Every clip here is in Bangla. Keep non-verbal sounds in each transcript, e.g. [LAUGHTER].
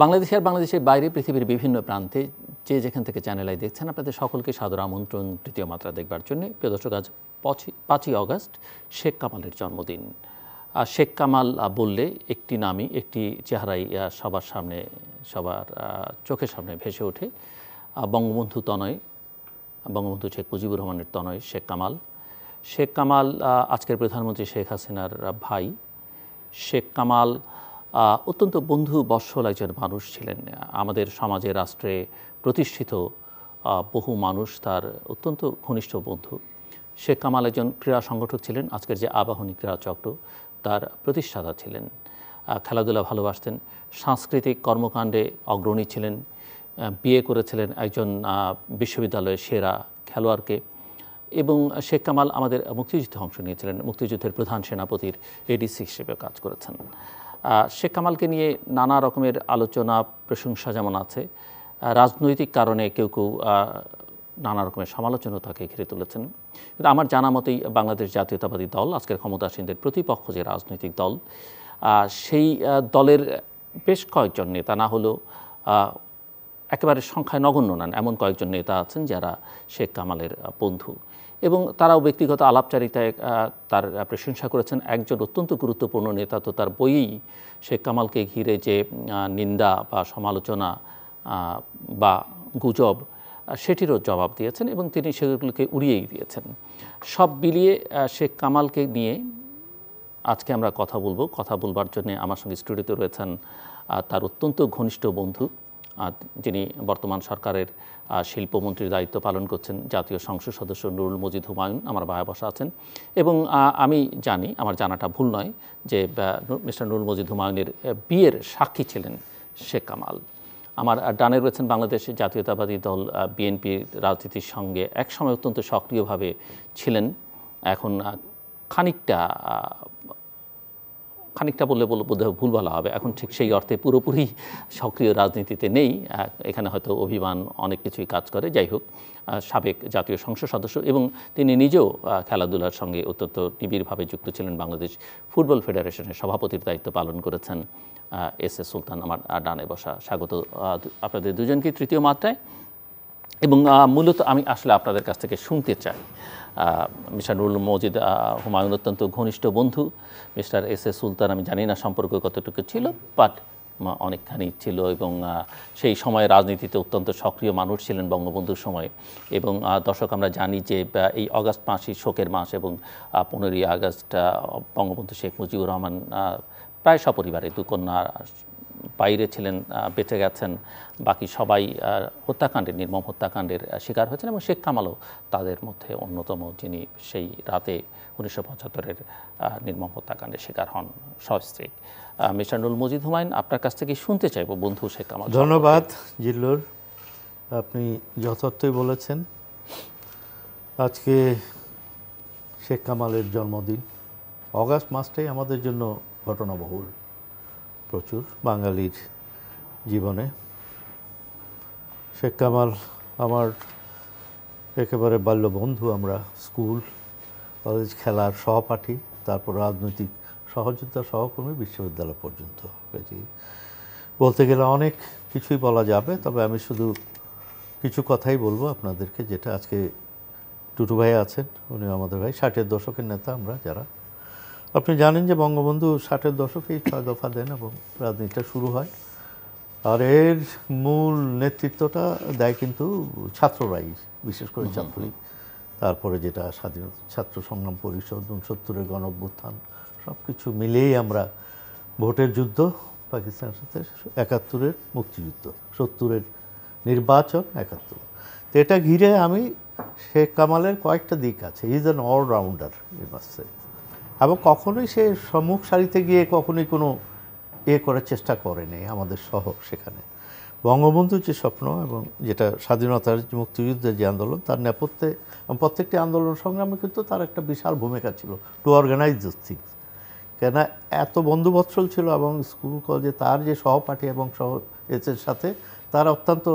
বাংলাদেশে আর বাংলাদেশের বাইরে পৃথিবীর বিভিন্ন প্রান্তে যে যেখান থেকে চ্যানেল আই দেখছেন, আপনাদের সকলকে সাদর আমন্ত্রণ, তৃতীয় মাত্রা দেখবার জন্য। প্রিয় দর্শক, আজ পঁচি- পাঁচই অগস্ট, শেখ কামালের জন্মদিন। আর শেখ কামাল বললে একটি নামই, একটি চেহারাই সবার সামনে, সবার চোখের সামনে ভেসে ওঠে। বঙ্গবন্ধু তনয়, বঙ্গবন্ধু শেখ মুজিবুর রহমানের তনয়, শেখ কামাল। শেখ কামাল আজকের প্রধানমন্ত্রী শেখ হাসিনার ভাই। শেখ কামাল অত্যন্ত বন্ধু বৎসল একজন মানুষ ছিলেন। আমাদের সমাজে, রাষ্ট্রে প্রতিষ্ঠিত বহু মানুষ তার অত্যন্ত ঘনিষ্ঠ বন্ধু। শেখ কামাল একজন ক্রীড়া সংগঠক ছিলেন, আজকের যে আবাহনী ক্রীড়া চক্র, তার প্রতিষ্ঠাতা ছিলেন। খেলাধুলা ভালোবাসতেন, সাংস্কৃতিক কর্মকাণ্ডে অগ্রণী ছিলেন বিয়ে করেছিলেন একজন বিশ্ববিদ্যালয়ের সেরা খেলোয়াড়কে এবং শেখ কামাল আমাদের মুক্তিযুদ্ধে অংশ নিয়েছিলেন। মুক্তিযুদ্ধের প্রধান সেনাপতির এডিসি হিসেবে কাজ করেছেন। শেখ কামালকে নিয়ে নানা রকমের আলোচনা, প্রশংসা যেমন আছে রাজনৈতিক কারণে কেউ কেউ নানা রকমের সমালোচনা তাকে ঘিরে তুলেছেন। কিন্তু আমার জানা মতেই বাংলাদেশ জাতীয়তাবাদী দল, আজকের ক্ষমতাসীনদের প্রতিপক্ষ যে রাজনৈতিক দল সেই দলের বেশ কয়েকজন নেতা না হলেও একেবারে সংখ্যায় নগণ্য নন এমন কয়েকজন নেতা আছেন যারা শেখ কামালের বন্ধু। এবং তারাও ব্যক্তিগত আলাপচারিতায় তার প্রশংসা করেছেন। একজন অত্যন্ত গুরুত্বপূর্ণ নেতা তো তার বইয়েই শেখ কামালকে ঘিরে যে নিন্দা বা সমালোচনা বা গুজব সেটিরও জবাব দিয়েছেন এবং তিনি সেগুলোকে উড়িয়েই দিয়েছেন। সব মিলিয়ে শেখ কামালকে নিয়ে আজকে আমরা কথা বলব। কথা বলবার জন্য আমার সঙ্গে স্টুডিওতে রয়েছেন তার অত্যন্ত ঘনিষ্ঠ বন্ধু যিনি বর্তমান সরকারের শিল্পমন্ত্রীর দায়িত্ব পালন করছেন জাতীয় সংসদ সদস্য নুরুল মজিদ হুমায়ুন, আমার বায়া বসা আছেন। এবং আমি জানি, আমার জানাটা ভুল নয়, যে মিস্টার নুরুল মজিদ হুমায়ুনের বিয়ের সাক্ষী ছিলেন শেখ কামাল। আমার ডানে রয়েছেন বাংলাদেশের জাতীয়তাবাদী দল বিএনপির রাজনীতির সঙ্গে একসময় অত্যন্ত সক্রিয়ভাবে ছিলেন। এখন খানিকটা খানিকটা বললে বলে বোধহয় ভুল বলা হবে। এখন ঠিক সেই অর্থে পুরোপুরি সক্রিয় রাজনীতিতে নেই। এখানে হয়তো অভিমান অনেক কিছুই কাজ করে। যাই হোক সাবেক জাতীয় সংসদ সদস্য এবং তিনি নিজেও খেলাধুলার সঙ্গে অত্যন্ত নিবিড়ভাবে যুক্ত ছিলেন বাংলাদেশ ফুটবল ফেডারেশনের সভাপতির দায়িত্ব পালন করেছেন এস এস সুলতান। আমার ডানে বসা স্বাগত। আপনাদের দুজনকে তৃতীয় মাত্রায় এবং মূলত আমি আসলে আপনাদের কাছ থেকে শুনতে চাই। নুরুল মজিদ হুমায়ুন অত্যন্ত ঘনিষ্ঠ বন্ধু। মিস্টার এস এস সুলতান, আমি জানি না সম্পর্ক কতটুকু ছিল বাট অনেকখানি ছিল এবং সেই সময় রাজনীতিতে অত্যন্ত সক্রিয় মানুষ ছিলেন বঙ্গবন্ধুর সময়। এবং দর্শক, আমরা জানি যে এই অগাস্ট মাসই শোকের মাস এবং পনেরোই আগস্ট বঙ্গবন্ধু শেখ মুজিবুর রহমান প্রায় সপরিবারে দু কন্যা বাইরে ছিলেন বেঁচে গেছেন, বাকি সবাই হত্যাকাণ্ডের, নির্মম হত্যাকাণ্ডের শিকার হয়েছেন এবং শেখ কামালও তাদের মধ্যে অন্যতম যিনি সেই রাতে উনিশশো পঁচাত্তরের নির্মম হত্যাকাণ্ডের শিকার হন সস্ত্রীক মিস্টার নুল মজিদ হুমায়ুন, আপনার কাছ থেকে শুনতে চাইব বন্ধু শেখ কামাল ধন্যবাদ জিল্লুর, আপনি যথার্থই বলেছেন। আজকে শেখ কামালের জন্মদিন, অগাস্ট মাসটাই আমাদের জন্য ঘটনাবহুল। প্রচুর বাঙালির জীবনে। শেখ কামাল আমার একেবারে বাল্য বন্ধু আমরা স্কুল, কলেজ খেলার সহপাঠী, তারপর রাজনৈতিক সহযোদ্ধা, সহকর্মী বিশ্ববিদ্যালয় পর্যন্ত হয়েছি। বলতে গেলে অনেক কিছুই বলা যাবে, তবে আমি শুধু কিছু কথাই বলব আপনাদেরকে, যেটা আজকে টুটু ভাই আছেন উনি আমাদের ভাই, ষাটের দশকের নেতা আমরা যারা। আপনি জানেন যে বঙ্গবন্ধু ষাটের দশকেই ছয় দফা দেন এবং রাজনীতিটা শুরু হয়। আর এর মূল নেতৃত্বটা দেয় কিন্তু ছাত্ররাই বিশেষ করে ছাত্রলীগ। তারপরে যেটা স্বাধীনতা ছাত্র সংগ্রাম পরিষদ উনসত্তরের গণ অভ্যুত্থান সব কিছু মিলেই আমরা ভোটের যুদ্ধ পাকিস্তানের সাথে একাত্তরের মুক্তিযুদ্ধ সত্তরের নির্বাচন একাত্তর। তো এটা ঘিরে আমি শেখ কামালের কয়েকটা দিক আছে। ইজ অ্যান অলরাউন্ডার এই মাসে এবং কখনোই সে সম্মুখ সারিতে গিয়ে কখনোই কোনো এ করার চেষ্টা করেনি আমাদের সহ সেখানে। বঙ্গবন্ধুর যে স্বপ্ন এবং যেটা স্বাধীনতার মুক্তিযুদ্ধের যে আন্দোলন, তার নেপথ্যে প্রত্যেকটি আন্দোলন সংগ্রামে কিন্তু তার একটা বিশাল ভূমিকা ছিল টু অর্গানাইজ দিস থিংস কেন এত বন্ধুবৎসল ছিল এবং স্কুল, কলেজে তার যে সহপাঠী এবং সহ এদের সাথে তার অত্যন্ত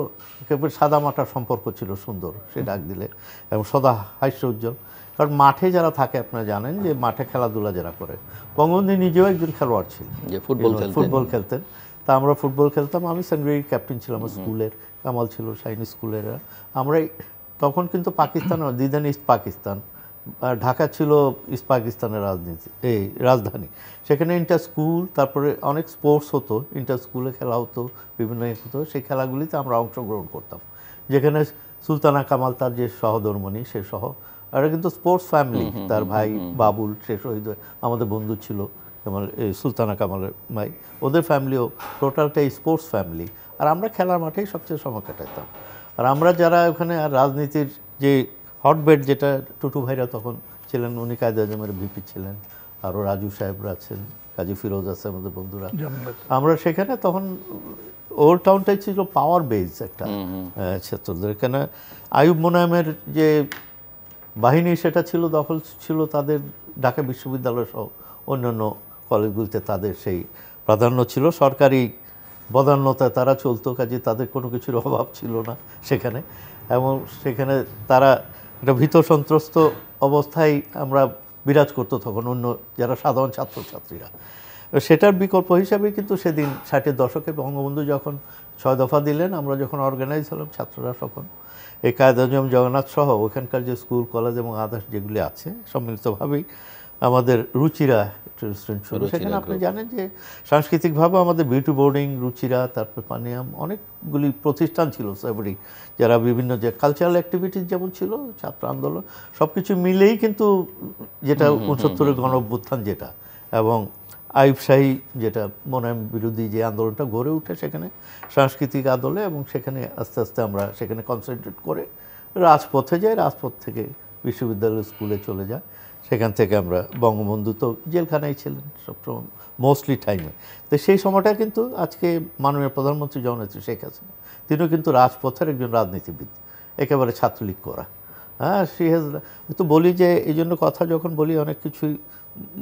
সাদামাটার সম্পর্ক ছিল সুন্দর, সে ডাক দিলে, এবং সদা হাস্য উজ্জ্বল কারণ মাঠে যারা থাকে আপনারা জানেন যে মাঠে খেলাধুলা যারা করে বঙ্গবন্ধু নিজেও একজন খেলোয়াড় ছিলেন। ফুটবল খেলতেন। ফুটবল খেলতেন। তা আমরা ফুটবল খেলতাম আমি সেন্ট্রারি ক্যাপ্টেন ছিলাম স্কুলের কামাল ছিল সাইনি স্কুলের। আমরা তখন কিন্তু পাকিস্তান [COUGHS] দিদান ইস্ট পাকিস্তান। আর ঢাকা ছিল ইস্ট পাকিস্তানের রাজনীতি এই রাজধানী। সেখানে ইন্টার স্কুল তারপরে অনেক স্পোর্টস হতো ইন্টার স্কুলে খেলা হতো বিভিন্ন ইয়ে হতো। সেই খেলাগুলিতে আমরা অংশগ্রহণ করতাম। যেখানে সুলতানা কামাল তার যে সহধর্মণী সে সহ আর কিন্তু স্পোর্টস ফ্যামিলি তার ভাই বাবুল সে শহীদ আমাদের বন্ধু ছিল যেমন এই সুলতানা কামালের ভাই ওদের ফ্যামিলিও টোটালটাই স্পোর্টস ফ্যামিলি আর আমরা খেলার মাঠেই সবচেয়ে সময় কাটাতাম আর আমরা যারা ওখানে আর রাজনীতির যে হটবেড যেটা টুটু ভাইরা তখন ছিলেন উনি কায়দা আজমের ভিপি ছিলেন আরও রাজু সাহেবরা আছেন কাজী ফিরোজ আছে আমাদের বন্ধুরা। আমরা সেখানে তখন ওল্ড টাউনটাই ছিল পাওয়ার বেস একটা ছাত্রদের। এখানে আয়ুব মোনায়েমের যে বাহিনী সেটা ছিল, দখল ছিল, তাদের ঢাকা বিশ্ববিদ্যালয় সহ অন্যান্য কলেজগুলিতে তাদের সেই প্রাধান্য ছিল। সরকারি বদান্যতায় তারা চলতো, কাজে তাদের কোনো কিছুর অভাব ছিল না সেখানে। এবং সেখানে তারা একটা ভীত সন্ত্রস্ত অবস্থায় আমরা বিরাজ করতো তখন অন্য যারা সাধারণ ছাত্রছাত্রীরা। সেটার বিকল্প হিসাবে কিন্তু সেদিন ষাটের দশকে বঙ্গবন্ধু যখন ছয় দফা দিলেন, আমরা যখন অর্গানাইজ হলাম ছাত্ররা তখন এই কায়দাজম জগন্নাথ সহ ওখানকার যে স্কুল কলেজ এবং আদার্স যেগুলি আছে সম্মিলিতভাবেই আমাদের রুচিরা রেস্টুরেন্ট সেখানে আপনি জানেন যে সাংস্কৃতিকভাবে আমাদের বিউটি বোর্ডিং রুচিরা তারপর পানিয়াম অনেকগুলি প্রতিষ্ঠান ছিল সেবরি যারা বিভিন্ন যে কালচারাল অ্যাক্টিভিটিস যেমন ছিল ছাত্র আন্দোলন সব কিছু মিলেই কিন্তু যেটা উনসত্তরের গণ অভ্যুত্থান যেটা এবং আইব শাহী যেটা মনায়ম বিরোধী যে আন্দোলনটা গড়ে উঠে সেখানে, সাংস্কৃতিক আদলে এবং সেখানে আস্তে আস্তে আমরা সেখানে কনসেন্ট্রেট করে রাজপথে যাই, রাজপথ থেকে বিশ্ববিদ্যালয় স্কুলে চলে যায় সেখান থেকে আমরা বঙ্গবন্ধু তো জেলখানায় ছিলেন সবসময় মোস্টলি টাইমে তো সেই সময়টা কিন্তু আজকে মাননীয় প্রধানমন্ত্রী জননেত্রী শেখ হাসিনা, তিনিও কিন্তু রাজপথের একজন রাজনীতিবিদ, একেবারে ছাত্রলীগ করা। হ্যাঁ সি হ্যাজ তো বলি যে, এই জন্য কথা যখন বলি অনেক কিছুই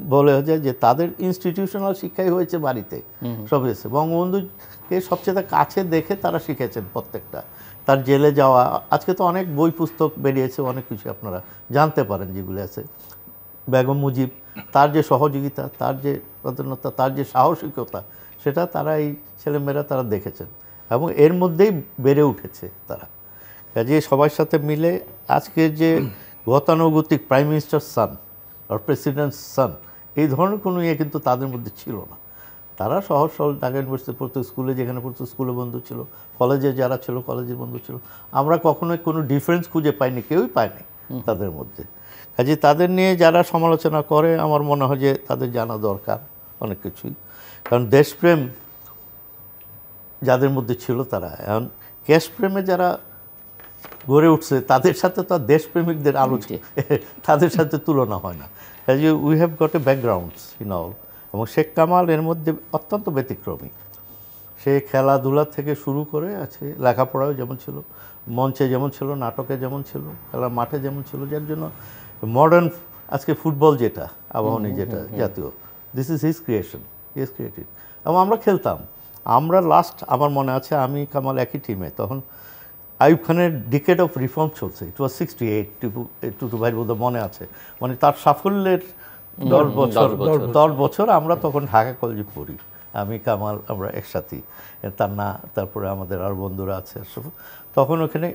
বলে যায় যে তাদের ইনস্টিটিউশনাল শিক্ষাই হয়েছে বাড়িতে। সব এসে বঙ্গবন্ধুকে সবচেয়ে কাছে দেখে তারা শিখেছেন প্রত্যেকটা। তার জেলে যাওয়া আজকে তো অনেক বই পুস্তক বেরিয়েছে অনেক কিছু আপনারা জানতে পারেন যেগুলো আছে। বেগম মুজিব তার যে সহযোগিতা তার যে প্রধানতা তার যে সাহসিকতা সেটা তারা এই ছেলেমেয়েরা তারা দেখেছেন। এবং এর মধ্যেই বেড়ে উঠেছে তারা। কাজে সবার সাথে মিলে আজকের যে গতানুগতিক প্রাইম মিনিস্টার সান আর প্রেসিডেন্ট সান এই ধরনের কোনো ইয়ে কিন্তু তাদের মধ্যে ছিল না। তারা সহজ সহজ ঢাকা ইউনিভার্সিটি পড়তো স্কুলে যেখানে পড়তো স্কুলে বন্ধু ছিল, কলেজে যারা ছিল, কলেজের বন্ধু ছিল, আমরা কখনোই কোনো ডিফারেন্স খুঁজে পাইনি, কেউই পায়নি তাদের মধ্যে। কাজে তাদের নিয়ে যারা সমালোচনা করে, আমার মনে হয় যে তাদের জানা দরকার অনেক কিছুই। কারণ দেশপ্রেম যাদের মধ্যে ছিল তারা। এখন ক্যাশপ্রেমে যারা গড়ে উঠছে তাদের সাথে তো আর দেশপ্রেমিকদের আলোচনা তাদের সাথে তুলনা হয় না। কাজে we have got a backgrounds in all এবং শেখ কামাল এর মধ্যে অত্যন্ত ব্যতিক্রমী। সে খেলাধুলা থেকে শুরু করে আছে লেখাপড়াও যেমন ছিল মঞ্চে যেমন ছিল নাটকে যেমন ছিল খেলার মাঠে যেমন ছিল যার জন্য মডার্ন আজকে ফুটবল যেটা আবাহনী যেটা জাতীয় this is his creation is creative এবং আমরা খেলতাম আমরা লাস্ট আমার মনে আছে আমি কামাল একই টিমে তখন আইব খানের ডিকেট অফ রিফর্ম চলছে। It was sixty eight Tutu Tutu ভাইয়ের বোধহয় মনে আছে। মানে তার সাফল্যের দশ বছর দশ বছর। আমরা তখন ঢাকা কলেজে পড়ি। আমি কামাল আমরা একসাথেই তার না তারপরে আমাদের আর বন্ধুরা আছে। তখন ওখানে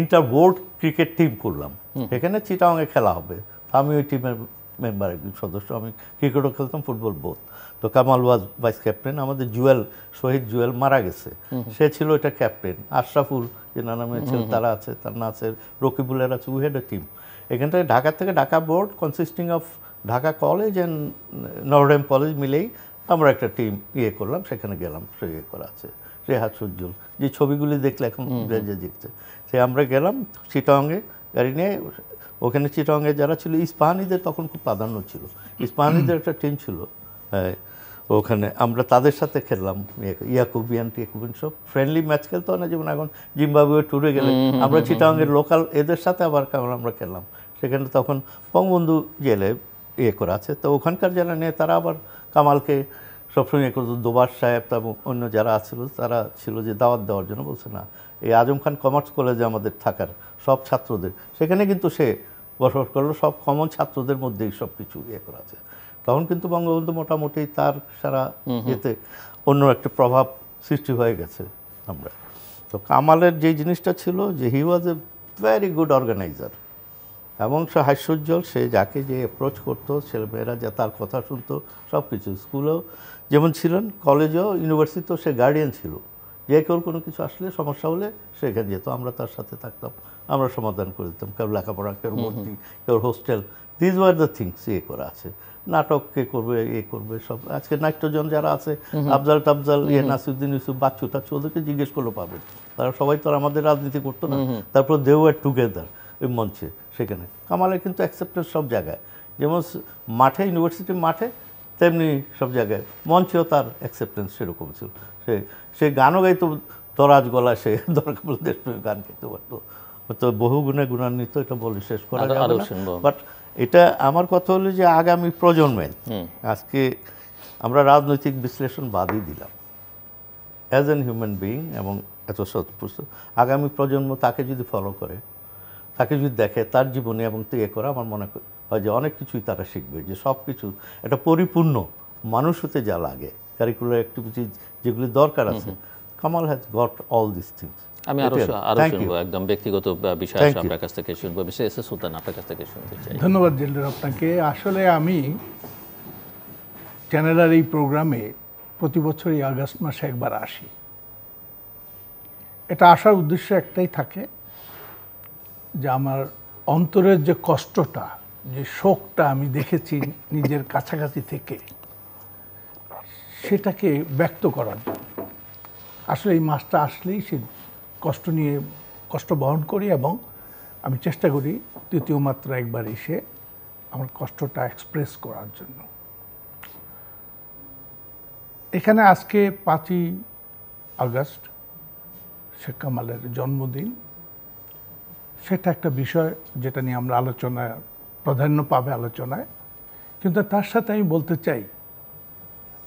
ইন্টার বোর্ড ক্রিকেট টিম করলাম। এখানে চিটাংয়ে খেলা হবে। আমি ওই টিমের মেম্বার একজন সদস্য। আমি ক্রিকেটও খেলতাম ফুটবল বোধ তো কামাল ওয়াজ ভাইস ক্যাপ্টেন আমাদের জুয়েল শহীদ জুয়েল মারা গেছে। সে ছিল এটা ক্যাপ্টেন আশরাফুল যে নানা মেয়ে ছিল তারা আছে তার না আছে রকিবুলের আছে উই হ্যাড এ টিম এখান থেকে ঢাকা থেকে Dhaka board consisting of Dhaka college and Notre Dame college মিলেই আমরা একটা টিম ইয়ে করলাম সেখানে গেলাম সে ইয়ে করা আছে। রেহাত উজ্জ্বল যে ছবিগুলি দেখলে এখন যে দেখছে। সে আমরা গেলাম চিটাঙ্গে গাড়ি নিয়ে ওখানে চিটাঙ্গে যারা ছিল ইস্পাহানিদের তখন খুব প্রাধান্য ছিল। ইস্পাহানিদের একটা টিম ছিল হ্যাঁ, ওখানে আমরা তাদের সাথে খেললাম। ইয়ে- ইয়াকুবিয়ান টিয়াকুবিয়ান সব ফ্রেন্ডলি ম্যাচ খেলতো না যেমন এখন জিম্বাবুয়ে ট্যুরে গেলে। আমরা চিটাঙ্গের লোকাল এদের সাথে আবার কেমন আমরা খেললাম। সেখানে তখন বঙ্গবন্ধু জেলে ইয়ে করা আছে। তো ওখানকার যারা নেই তারা আবার কামালকে সবসময় ইয়ে করতো। দোবার সাহেব এবং অন্য যারা আছিল তারা ছিল যে দাওয়াত দেওয়ার জন্য বলছে না এই আজম খান কমার্স কলেজে আমাদের থাকার সব ছাত্রদের। সেখানে কিন্তু সে বসবাস করল সব কমন ছাত্রদের মধ্যেই সব কিছু ইয়ে করা আছে। তখন কিন্তু বঙ্গবন্ধু মোটামুটি তার সারা ইয়েতে অন্য একটা প্রভাব সৃষ্টি হয়ে গেছে আমরা। তো কামালের যে জিনিসটা ছিল যে he was a very good organiser এবং সে হাস্যোজ্জ্বল সে যাকে যে অ্যাপ্রোচ করতো ছেলেমেয়েরা যা তার কথা শুনতো সব কিছু স্কুলেও যেমন ছিলেন কলেজেও ইউনিভার্সিটিতেও সে গার্ডিয়ান ছিল। যে কেউ কোনো কিছু আসলে সমস্যা হলে সেখানে যেত আমরা তার সাথে থাকতাম আমরা সমাধান করে দিতাম। কেউ লেখাপড়া কেউ ভর্তি কেউ hostel these were the things ইয়ে করা আছে। নাটক কে করবে এ করবে সব। আজকে নাট্যজন যারা আছে আফজাল টাফজাল ইয়ে নাসিউদ্দিন ইউসুফ বাচ্চু টাচ্চু ওদেরকে জিজ্ঞেস করলে পাবেন তারা সবাই তো আর আমাদের রাজনীতি করতো না। তারপর দে ওয়ার টুগেদার ওই মঞ্চে সেখানে। কামালের কিন্তু অ্যাকসেপ্টেন্স সব জায়গায়। যেমন মাঠে ইউনিভার্সিটির মাঠে তেমনি সব জায়গায়। মঞ্চেও তার অ্যাকসেপ্টেন্স সেরকম ছিল। সে সে গানও গাইতো দরাজ গলায় সে দরকার বলে দেশপ্রেমী গান গাইতে পারতো। তো বহু গুণে গুণান্বিত এটা বলে শেষ করা যাবে না। বাট এটা আমার কথা হলো যে আগামী প্রজন্মের আজকে আমরা রাজনৈতিক বিশ্লেষণ বাদই দিলাম। অ্যাজ এন হিউম্যান বিইং এবং এত সৎপুষ্ট আগামী প্রজন্ম তাকে যদি ফলো করে তাকে যদি দেখে তার জীবনে এবং তো ইয়ে করে আমার মনে হয় যে অনেক কিছুই তারা শিখবে যে সব কিছু একটা পরিপূর্ণ মানুষ হতে যা লাগে কারিকুলার অ্যাক্টিভিটি যেগুলি দরকার আছে। Kamal has got all this things আমি আরও আরও শুনব একদম ব্যক্তিগত বিষয় আপনার কাছ থেকে শুনব। বিশেষ এস সুলতান আপনার কাছ থেকে শুনতে চাই। ধন্যবাদ জেলের আপনাকে। আসলে আমি চ্যানেলের এই প্রোগ্রামে প্রতি বছরই আগস্ট মাসে একবার আসি। এটা আসার উদ্দেশ্য একটাই থাকে যে আমার অন্তরের যে কষ্টটা যে শোকটা আমি দেখেছি নিজের কাছাকাছি থেকে সেটাকে ব্যক্ত করার জন্য। আসলে এই মাসটা আসলেই সে কষ্ট নিয়ে, কষ্ট বহন করি এবং আমি চেষ্টা করি তৃতীয় মাত্রা একবার এসে আমার কষ্টটা এক্সপ্রেস করার জন্য। এখানে আজকে পাঁচই আগস্ট, শেখ কামালের জন্মদিন। সেটা একটা বিষয় যেটা নিয়ে আমরা আলোচনায় প্রাধান্য পাবে আলোচনায়। কিন্তু তার সাথে আমি বলতে চাই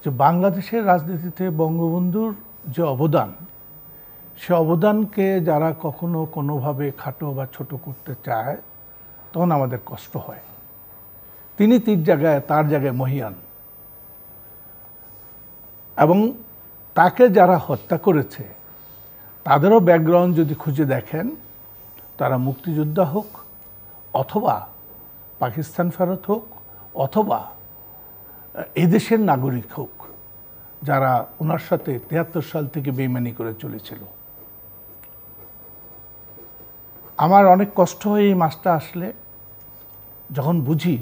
যে বাংলাদেশের রাজনীতিতে বঙ্গবন্ধুর যে অবদান সে অবদানকে যারা কখনো কোনোভাবে খাটো বা ছোট করতে চায়, তখন আমাদের কষ্ট হয়। তিনি তিন জায়গায়, তার জায়গায় মহিয়ান। এবং তাকে যারা হত্যা করেছে, তাদেরও ব্যাকগ্রাউন্ড যদি খুঁজে দেখেন, তারা মুক্তিযোদ্ধা হোক, অথবা পাকিস্তান ফেরত হোক, অথবা এদেশের নাগরিক হোক, যারা ওনার সাথে তিয়াত্তর সাল থেকে বেইমানি করে চলেছিল। আমার অনেক কষ্ট হয় এই মাসটা আসলে যখন বুঝি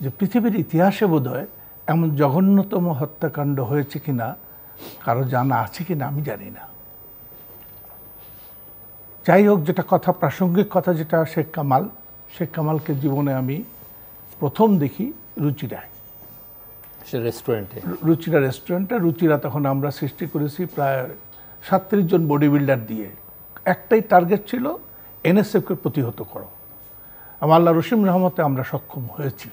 যে পৃথিবীর ইতিহাসে বোধহয় এমন জঘন্যতম হত্যাকাণ্ড হয়েছে কিনা কারও জানা আছে কিনা আমি জানি না। যাই হোক যেটা কথা প্রাসঙ্গিক কথা যেটা শেখ কামাল শেখ কামালকে জীবনে আমি প্রথম দেখি রুচিরায়। সে রেস্টুরেন্টে। রুচিরা রেস্টুরেন্টে রুচিরা তখন আমরা সৃষ্টি করেছি প্রায় সাতত্রিশ জন বডি বিল্ডার দিয়ে। একটাই টার্গেট ছিল এনএসএফকে প্রতিহত করো। আমার আল্লাহ রসিম রহমতে আমরা সক্ষম হয়েছি।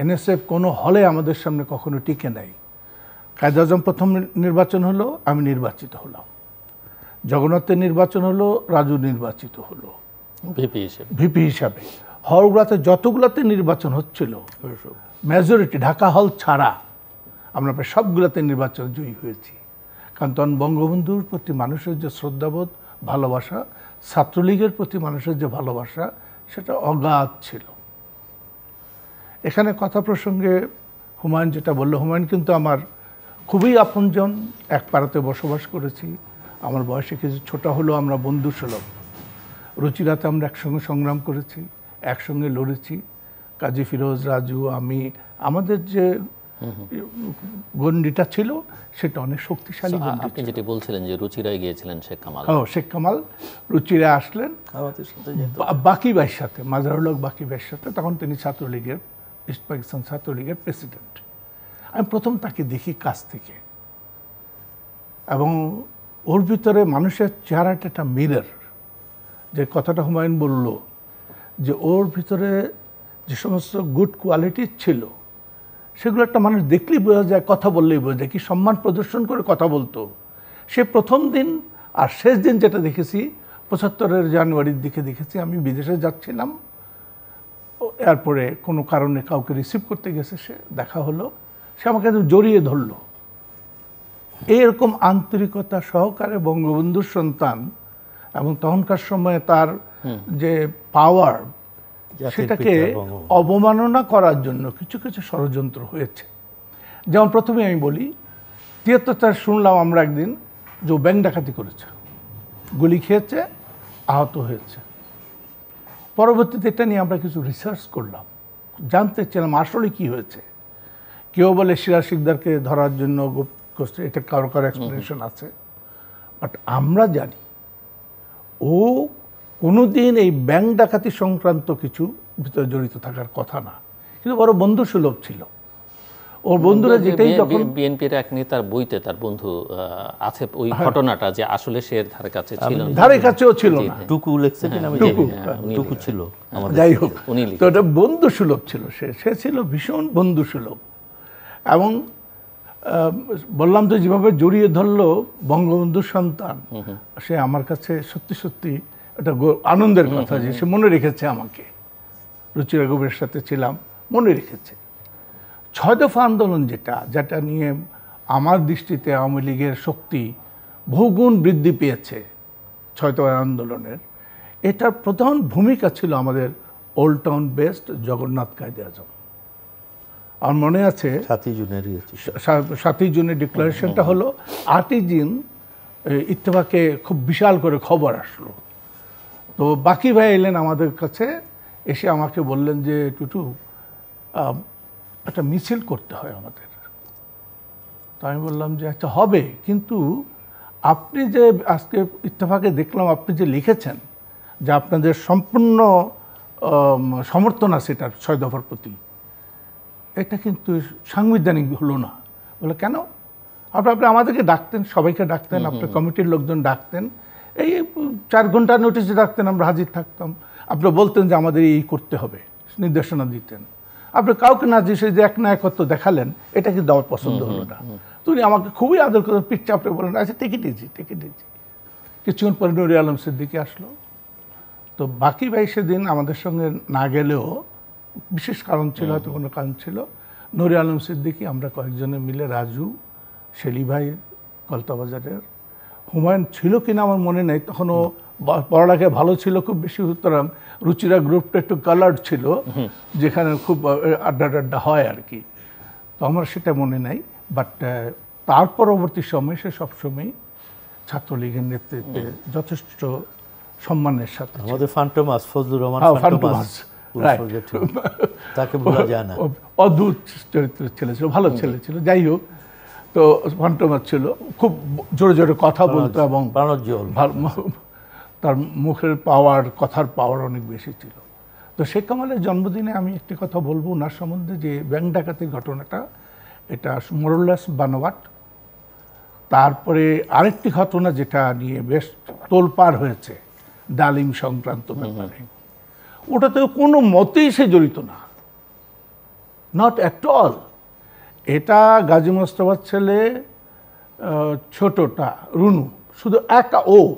এনএসএফ কোনো হলে আমাদের সামনে কখনো টিকে নেই। কায়দ আজম প্রথম নির্বাচন হলো আমি নির্বাচিত হলাম। জগন্নাথের নির্বাচন হলো রাজু নির্বাচিত হলো। ভিপি হিসেবে। ভিপি হিসাবে। হলগুলোতে যতগুলোতে নির্বাচন হচ্ছিল মেজরিটি ঢাকা হল ছাড়া আমরা প্রায় সবগুলোতে নির্বাচন জয়ী হয়েছি। কারণ তখন বঙ্গবন্ধুর প্রতি মানুষের যে শ্রদ্ধাবোধ ভালোবাসা ছাত্রলীগের প্রতি মানুষের যে ভালোবাসা, সেটা অগাধ ছিল। এখানে কথা প্রসঙ্গে হুমায়ুন যেটা বলল, হুমায়ুন কিন্তু আমার খুবই আপনজন, এক পাড়াতে বসবাস করেছি। আমার বয়সে কিছু ছোট হলেও আমরা বন্ধু সুলভ রুচিরাতে আমরা একসঙ্গে সংগ্রাম করেছি, একসঙ্গে লড়েছি। কাজী ফিরোজ, রাজু, আমি, আমাদের যে গণ্ডিটা ছিল সেটা অনেক শক্তিশালী গণ্ডি আপনি যেটি বলছিলেন যে রুচিরায় গিয়েছিলেন শেখ কামাল। ও শেখ কামাল রুচিরা আসলেন। বাকি ভাইয়ের সাথে মাজারুল হক বাকি ভাইয়ের সাথে তখন তিনি ছাত্রলীগের ইস্ট পাকিস্তান ছাত্রলীগের প্রেসিডেন্ট। আমি প্রথম তাকে দেখি কাছ থেকে। এবং ওর ভিতরে মানুষের চেহারাটা একটা মিরর যে কথাটা হুমায়ুন বলল যে ওর ভিতরে যে সমস্ত গুড কোয়ালিটি ছিল সেগুলো একটা মানুষ দেখলেই বোঝা যায় কথা বললেই বোঝা যায়। কি সম্মান প্রদর্শন করে কথা বলতো? সে প্রথম দিন আর শেষ দিন যেটা দেখেছি পঁচাত্তরের জানুয়ারির দিকে দেখেছি আমি বিদেশে যাচ্ছিলাম। ও এরপরে কোনো কারণে কাউকে রিসিভ করতে গেছে সে দেখা হলো। সে আমাকে একদম জড়িয়ে ধরলো। এইরকম আন্তরিকতা সহকারে বঙ্গবন্ধুর সন্তান এবং তখনকার সময়ে তার যে পাওয়ার সেটাকে অবমাননা করার জন্য কিছু কিছু ষড়যন্ত্র হয়েছে। যেমন প্রথমে আমি বলি তিয়াত্তর শুনলাম আমরা একদিন যে ব্যাংক ডাকাতি করেছে গুলি খেয়েছে আহত হয়েছে। পরবর্তীতে এটা নিয়ে আমরা কিছু রিসার্চ করলাম জানতে চাইলাম আসলে কি হয়েছে। কেউ বলে সিরাজ শিকদারকে ধরার জন্য করছে এটা কারও কারও এক্সপ্লেনেশন আছে। বাট আমরা জানি ও কোনোদিন এই ব্যাংক ডাকাতি সংক্রান্ত কিছু ভিতরে জড়িত থাকার কথা না। কিন্তু বড় বন্ধু সুলভ ছিল। ওর বন্ধুরা যেটাই যখন বিএনপির এক নেতার বইতে তার বন্ধু আছে ওই ঘটনাটা যে আসলে সে ধারে কাছে ছিল না। ধারে কাছেও ছিল না। টুকু লেখছে কিনা আমি টুকু, জানি না। উনি টুকু ছিল আমাদের যাই হোক উনি তো এটা বন্ধু সুলভ ছিল। সে সে ছিল ভীষণ বন্ধু সুলভ। এবং বললাম তো যেভাবে জড়িয়ে ধরলো বঙ্গবন্ধুর সন্তান সে আমার কাছে সত্যি সত্যি একটা আনন্দের কথা যে সে মনে রেখেছে আমাকে। রুচিরা গোবের সাথে ছিলাম মনে রেখেছে। ছয় দফা আন্দোলন যেটা যেটা নিয়ে আমার দৃষ্টিতে আওয়ামী লীগের শক্তি বহুগুণ বৃদ্ধি পেয়েছে ছয় দফা আন্দোলনের। এটার প্রধান ভূমিকা ছিল আমাদের old town best Jagannath Quaid-e Azam. আমার মনে আছে? সাতই জুনের সাতই জুনের ডিক্লারেশনটা হলো আটই জুন ইত্তেফাকে খুব বিশাল করে খবর আসলো। তো বাকি ভাই এলেন আমাদের কাছে এসে আমাকে বললেন যে টুটু একটা মিছিল করতে হয় আমাদের। তো আমি বললাম যে আচ্ছা হবে। কিন্তু আপনি যে আজকে ইত্তেফাকে দেখলাম আপনি যে লিখেছেন যে আপনাদের সম্পূর্ণ সমর্থন আছে এটার ছয় দফার প্রতি এটা কিন্তু সাংবিধানিক হলো না। বলে কেন? আপনি আপনি আমাদেরকে ডাকতেন সবাইকে ডাকতেন আপনার কমিটির লোকজন ডাকতেন এই চার ঘণ্টা নোটিশে রাখতেন আমরা হাজির থাকতাম। আপনি বলতেন যে আমাদের এই করতে হবে নির্দেশনা দিতেন। আপনি কাউকে না যে সেই যে এক না একত্র দেখালেন এটা কিন্তু আমার পছন্দ হলো না। তুমি আমাকে খুবই আদর করে পিঠ চাপড়ে বলেন আচ্ছা টিকিট দিয়েছি টিকিট দিয়েছি কিছুক্ষণ পরে নুরি আলম সিদ্দিকি আসলো। তো বাকি ভাই সেদিন আমাদের সঙ্গে না গেলেও বিশেষ কারণ ছিল হয়তো কোনো কারণ ছিল নুরি আলম সিদ্দিকি আমরা কয়েকজনে মিলে রাজু শেলি ভাই কলতাবাজারের হুমায়ুন ছিল কিনা আমার মনে নেই। তখনও বা- পড়ালেখায় ভালো ছিল খুব বেশি সুতরাং রুচিরা গ্রুপটা একটু কালার্ড ছিল যেখানে খুব আড্ডা টাড্ডা হয় আর কি। তো আমার সেটা মনে নাই বাট তার পরবর্তী সময়ে সে সবসময় ছাত্রলীগের নেতৃত্বে যথেষ্ট সম্মানের সাথে। আমাদের ফান্টোমাস ফজলুর রহমান হ্যাঁ, ফান্টোমাস। তাকে বলা যায় না। অদ্ভুত চরিত্রের ছেলে ছিল ভালো ছেলে ছিল। যাই হোক তো ফন্টমার ছিল। খুব জোরে জোরে কথা বলতো এবং তার মুখের পাওয়ার কথার পাওয়ার অনেক বেশি ছিল। তো শেখ কামালের জন্মদিনে আমি একটি কথা বলব ওনার সম্বন্ধে যে ব্যাংক ডাকাতির ঘটনাটা এটা মোরল্লাস বানোয়াট। তারপরে আরেকটি ঘটনা যেটা নিয়ে বেশ তোলপাড় হয়েছে ডালিম সংক্রান্ত ব্যাপারে। ওটাতে কোনো মতেই সে জড়িত না। নট অ্যাট অল এটা গাজী মোস্তফার ছেলে ছোটটা রুনু শুধু একটা ও।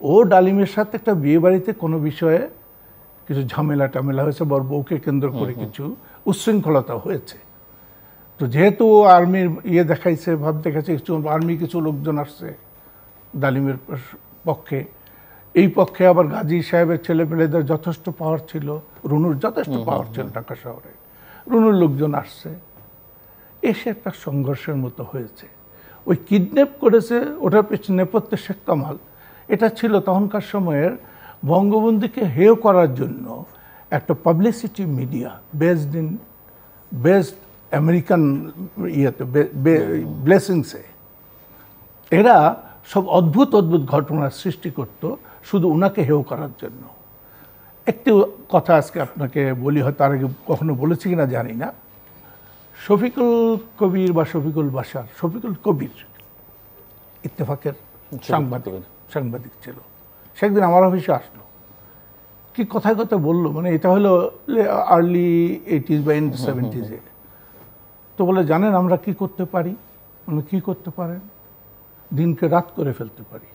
ও ডালিমের সাথে একটা বিয়ে বাড়িতে কোনো বিষয়ে কিছু ঝামেলা টামেলা হয়েছে বর বউকে কেন্দ্র করে কিছু উচ্ছৃঙ্খলতা হয়েছে। তো যেহেতু ও আর্মির ইয়ে দেখাইছে ভাব দেখাচ্ছে কিছু আর্মি কিছু লোকজন আসছে ডালিমের পক্ষে এই পক্ষে আবার গাজী সাহেবের ছেলেপেলেদের যথেষ্ট পাওয়ার ছিল রুনুর যথেষ্ট পাওয়ার ছিল ঢাকা শহরে। রুনুর লোকজন আসছে। এসে একটা সংঘর্ষের মতো হয়েছে। ওই কিডন্যাপ করেছে, ওটার পেছনে নেপথ্যে শেখ কামাল। এটা ছিল তখনকার সময়ের বঙ্গবন্ধুকে হেয় করার জন্য একটা publicity media based in based American ইয়েতে ব্লেসিংসে এরা সব অদ্ভুত অদ্ভুত ঘটনার সৃষ্টি করত শুধু ওনাকে হেয় করার জন্য। একটি কথা আজকে আপনাকে বলি, হয়তো আর আগে কখনো বলেছি কিনা জানি না। শফিকুল কবির বা শফিকুল বাসার শফিকুল কবির ইত্তেফাকের সাংবাদিক সাংবাদিক ছিল। সে একদিন আমার অফিসে আসলো। কি কথায় কথা বলল? মানে এটা হলো আর্লি এইটিজ বা এন্ড সেভেন্টিজে তো বলে জানেন আমরা কি করতে পারি? মানে কি করতে পারেন? দিনকে রাত করে ফেলতে পারি।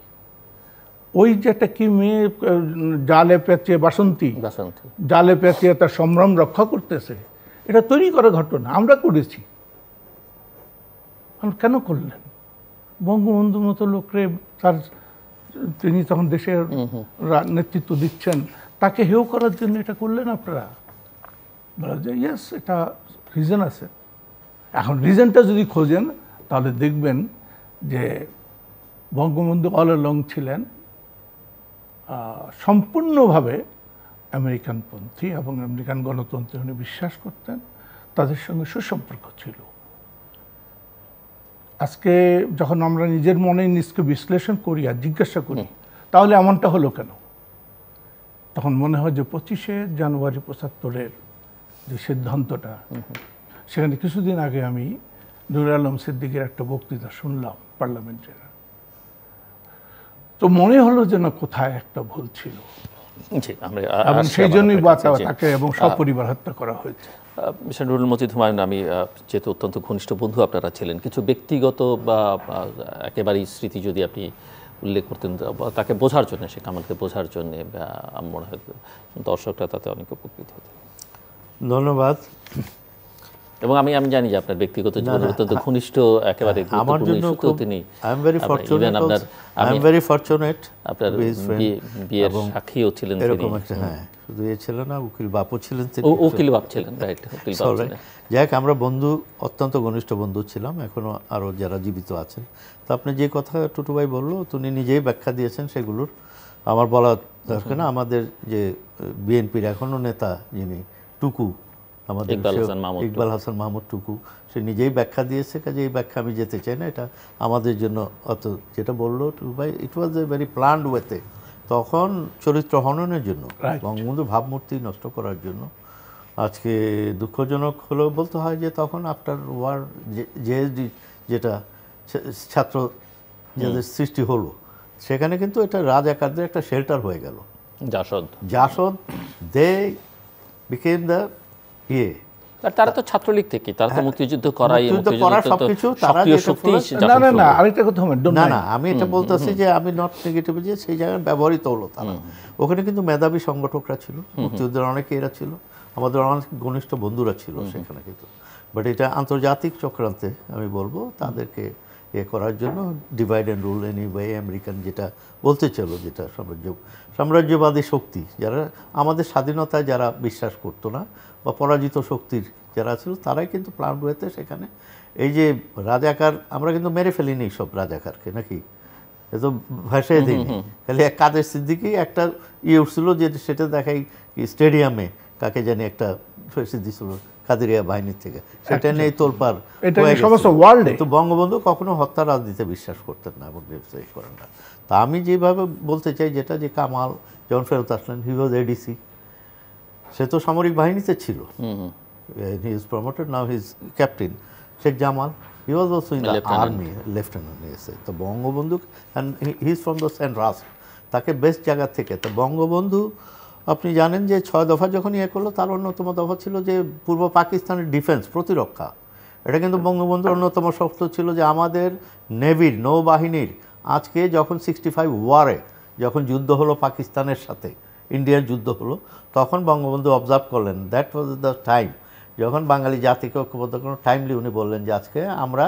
ওই যে একটা কি মেয়ে জালে পেঁচিয়ে বাসন্তী বাসন্তী। জালে পেঁচিয়ে তার সম্ভ্রম রক্ষা করতেছে এটা তৈরি করা ঘটনা আমরা করেছি। কেন করলেন? বঙ্গবন্ধুর মতো লোকরে তার তিনি তখন দেশের নেতৃত্ব দিচ্ছেন তাকে হেও করার জন্য এটা করলেন আপনারা? বলা যায় ইয়েস এটা রিজন আছে। এখন রিজনটা যদি খোঁজেন তাহলে দেখবেন যে বঙ্গবন্ধু অল লং ছিলেন সম্পূর্ণভাবে আমেরিকানপন্থী এবং আমেরিকান গণতন্ত্রে উনি বিশ্বাস করতেন তাদের সঙ্গে সুসম্পর্ক ছিল। আজকে যখন আমরা নিজের মনে নিজকে বিশ্লেষণ করি আর জিজ্ঞাসা করি তাহলে এমনটা হলো কেন? তখন মনে হয় যে পঁচিশে জানুয়ারি পঁচাত্তরের যে সিদ্ধান্তটা সেখানে কিছুদিন আগে আমি নুর আলম সিদ্দিকের একটা বক্তৃতা শুনলাম পার্লামেন্টের। তো মনে হলো যেন কোথায় একটা ভুল ছিল। এবং সেই জন্যই বাঁচা তাকে এবং সপরিবার হত্যা করা হয়েছে। মিস্টার নুরুল মজিদ হুমায়ুন আমি যেহেতু অত্যন্ত ঘনিষ্ঠ বন্ধু আপনারা ছিলেন কিছু ব্যক্তিগত বা একেবারেই স্মৃতি যদি আপনি উল্লেখ করতেন বা তাকে বোঝার জন্য সে কামালকে বোঝার জন্য আমার মনে হয় দর্শকরা তাতে অনেক উপকৃত হতো ধন্যবাদ। এবং আমি আমি জানি যে আপনার ব্যক্তিগত জীবনে অত্যন্ত ঘনিষ্ঠ একেবারে আমার জন্য তিনি আই এম ভেরি ফরচুনেট আপনার আই এম ভেরি ফরচুনেট আপনার বিয়ের সাক্ষীও ছিলেন তিনি। এরকম একটা হ্যাঁ শুধু এ ছিল না উকিল বাপু ছিলেন তিনি। উকিল বাপ ছিলেন রাইট উকিল বাপ ছিলেন। যাক আমরা বন্ধু অত্যন্ত ঘনিষ্ঠ বন্ধু ছিলাম এখনও আরও যারা জীবিত আছেন। তো আপনি যে কথা টুটু ভাই বলল তিনি নিজেই ব্যাখ্যা দিয়েছেন সেগুলোর। আমার বলা দরকার না আমাদের যে বিএনপির এখনও নেতা যিনি টুকু আমাদের ইকবাল হাসান মাহমুদ ইকবাল হাসান মাহমুদ টুকু সে নিজেই ব্যাখ্যা দিয়েছে কাজে এই ব্যাখ্যা আমি যেতে চাই না এটা আমাদের জন্য অত যেটা বলল টুকু ভাই ইট ওয়াজ এ ভেরি প্ল্যান্ড ওয়েতে তখন চরিত্র হননের জন্য Right. বঙ্গবন্ধুর ভাবমূর্তি নষ্ট করার জন্য আজকে দুঃখজনক হলেও বলতে হয় যে তখন আফটার ওয়ার যে যেটা ছাত্র যাদের সৃষ্টি হলো সেখানে কিন্তু এটা রাজ রাজাকারদের একটা শেল্টার হয়ে গেল। JASAD JASAD they became the ইয়ে। তারা তো ছাত্রলীগ থেকে তারা তো মুক্তিযুদ্ধ করাই হ্যাঁ। মুক্তিযুদ্ধ করা মুক্তিযুদ্ধ তো সবকিছু তারা সক্রিয় যেটা শক্তি করেছে- জাসদ না না না আরেকটা কথা না না আমি এটা বলতেছি যে আমি নট নেগেটিভ যে সেই জায়গায় ব্যবহৃত হলো তারা। ওখানে কিন্তু মেধাবী সংগঠকরা ছিল মুক্তিযুদ্ধের অনেকে এরা ছিল আমাদের অনেক ঘনিষ্ঠ বন্ধুরা ছিল সেখানে কিন্তু। বাট এটা আন্তর্জাতিক চক্রান্তে আমি বলব তাদেরকে এ করার জন্য divide and rule anyway American যেটা বলতে চলো যেটা সাম্রাজ্য সাম্রাজ্যবাদী শক্তি যারা আমাদের স্বাধীনতায় যারা বিশ্বাস করতো না বা পরাজিত শক্তির যারা ছিল তারাই কিন্তু প্ল্যান ওয়েতে সেখানে এই যে রাজাকার আমরা কিন্তু মেরে ফেলিনি সব রাজাকারকে নাকি? এ তো ভাসায় দিইনি। খালি এক কাদের সিদ্দিকি একটা ইয়ে উঠছিল যে সেটা দেখাই স্টেডিয়ামে কাকে জানি একটা সিদ্ধি ছিল কাদেরিয়া বাহিনীর থেকে। সেটা নিয়ে তোলপার এটা সমস্ত ওয়ার্ল্ডে কিন্তু বঙ্গবন্ধু কখনো হত্যা রাজনীতিতে বিশ্বাস করতেন না এবং ব্যবসায়ী করেন না। তা আমি যেভাবে বলতে চাই যেটা যে কামাল যখন ফেরত আসলেন হি ওয়াজ এডিসি সে তো সামরিক বাহিনীতে ছিল। He is promoted now his captain Sheikh Jamal he was also in the army lieutenant এসে তো Bangabandhu and he is from the Sandhurst তাকে বেস্ট জায়গা থেকে তো বঙ্গবন্ধু আপনি জানেন যে ছয় দফা যখন ইয়ে করল তার অন্যতম দফা ছিল যে পূর্ব পাকিস্তানের ডিফেন্স প্রতিরক্ষা। এটা কিন্তু বঙ্গবন্ধুর অন্যতম শর্ত ছিল যে আমাদের নেভির নৌবাহিনীর আজকে যখন সিক্সটি ফাইভ ওয়ারে যখন যুদ্ধ হলো পাকিস্তানের সাথে ইন্ডিয়ার যুদ্ধ হলো, তখন বঙ্গবন্ধু অবজার্ভ করলেন দ্যাট ওয়াজ দ্য টাইম যখন বাঙালি জাতিকে ঐক্যবদ্ধ কোনো টাইমলি উনি বললেন যে আজকে আমরা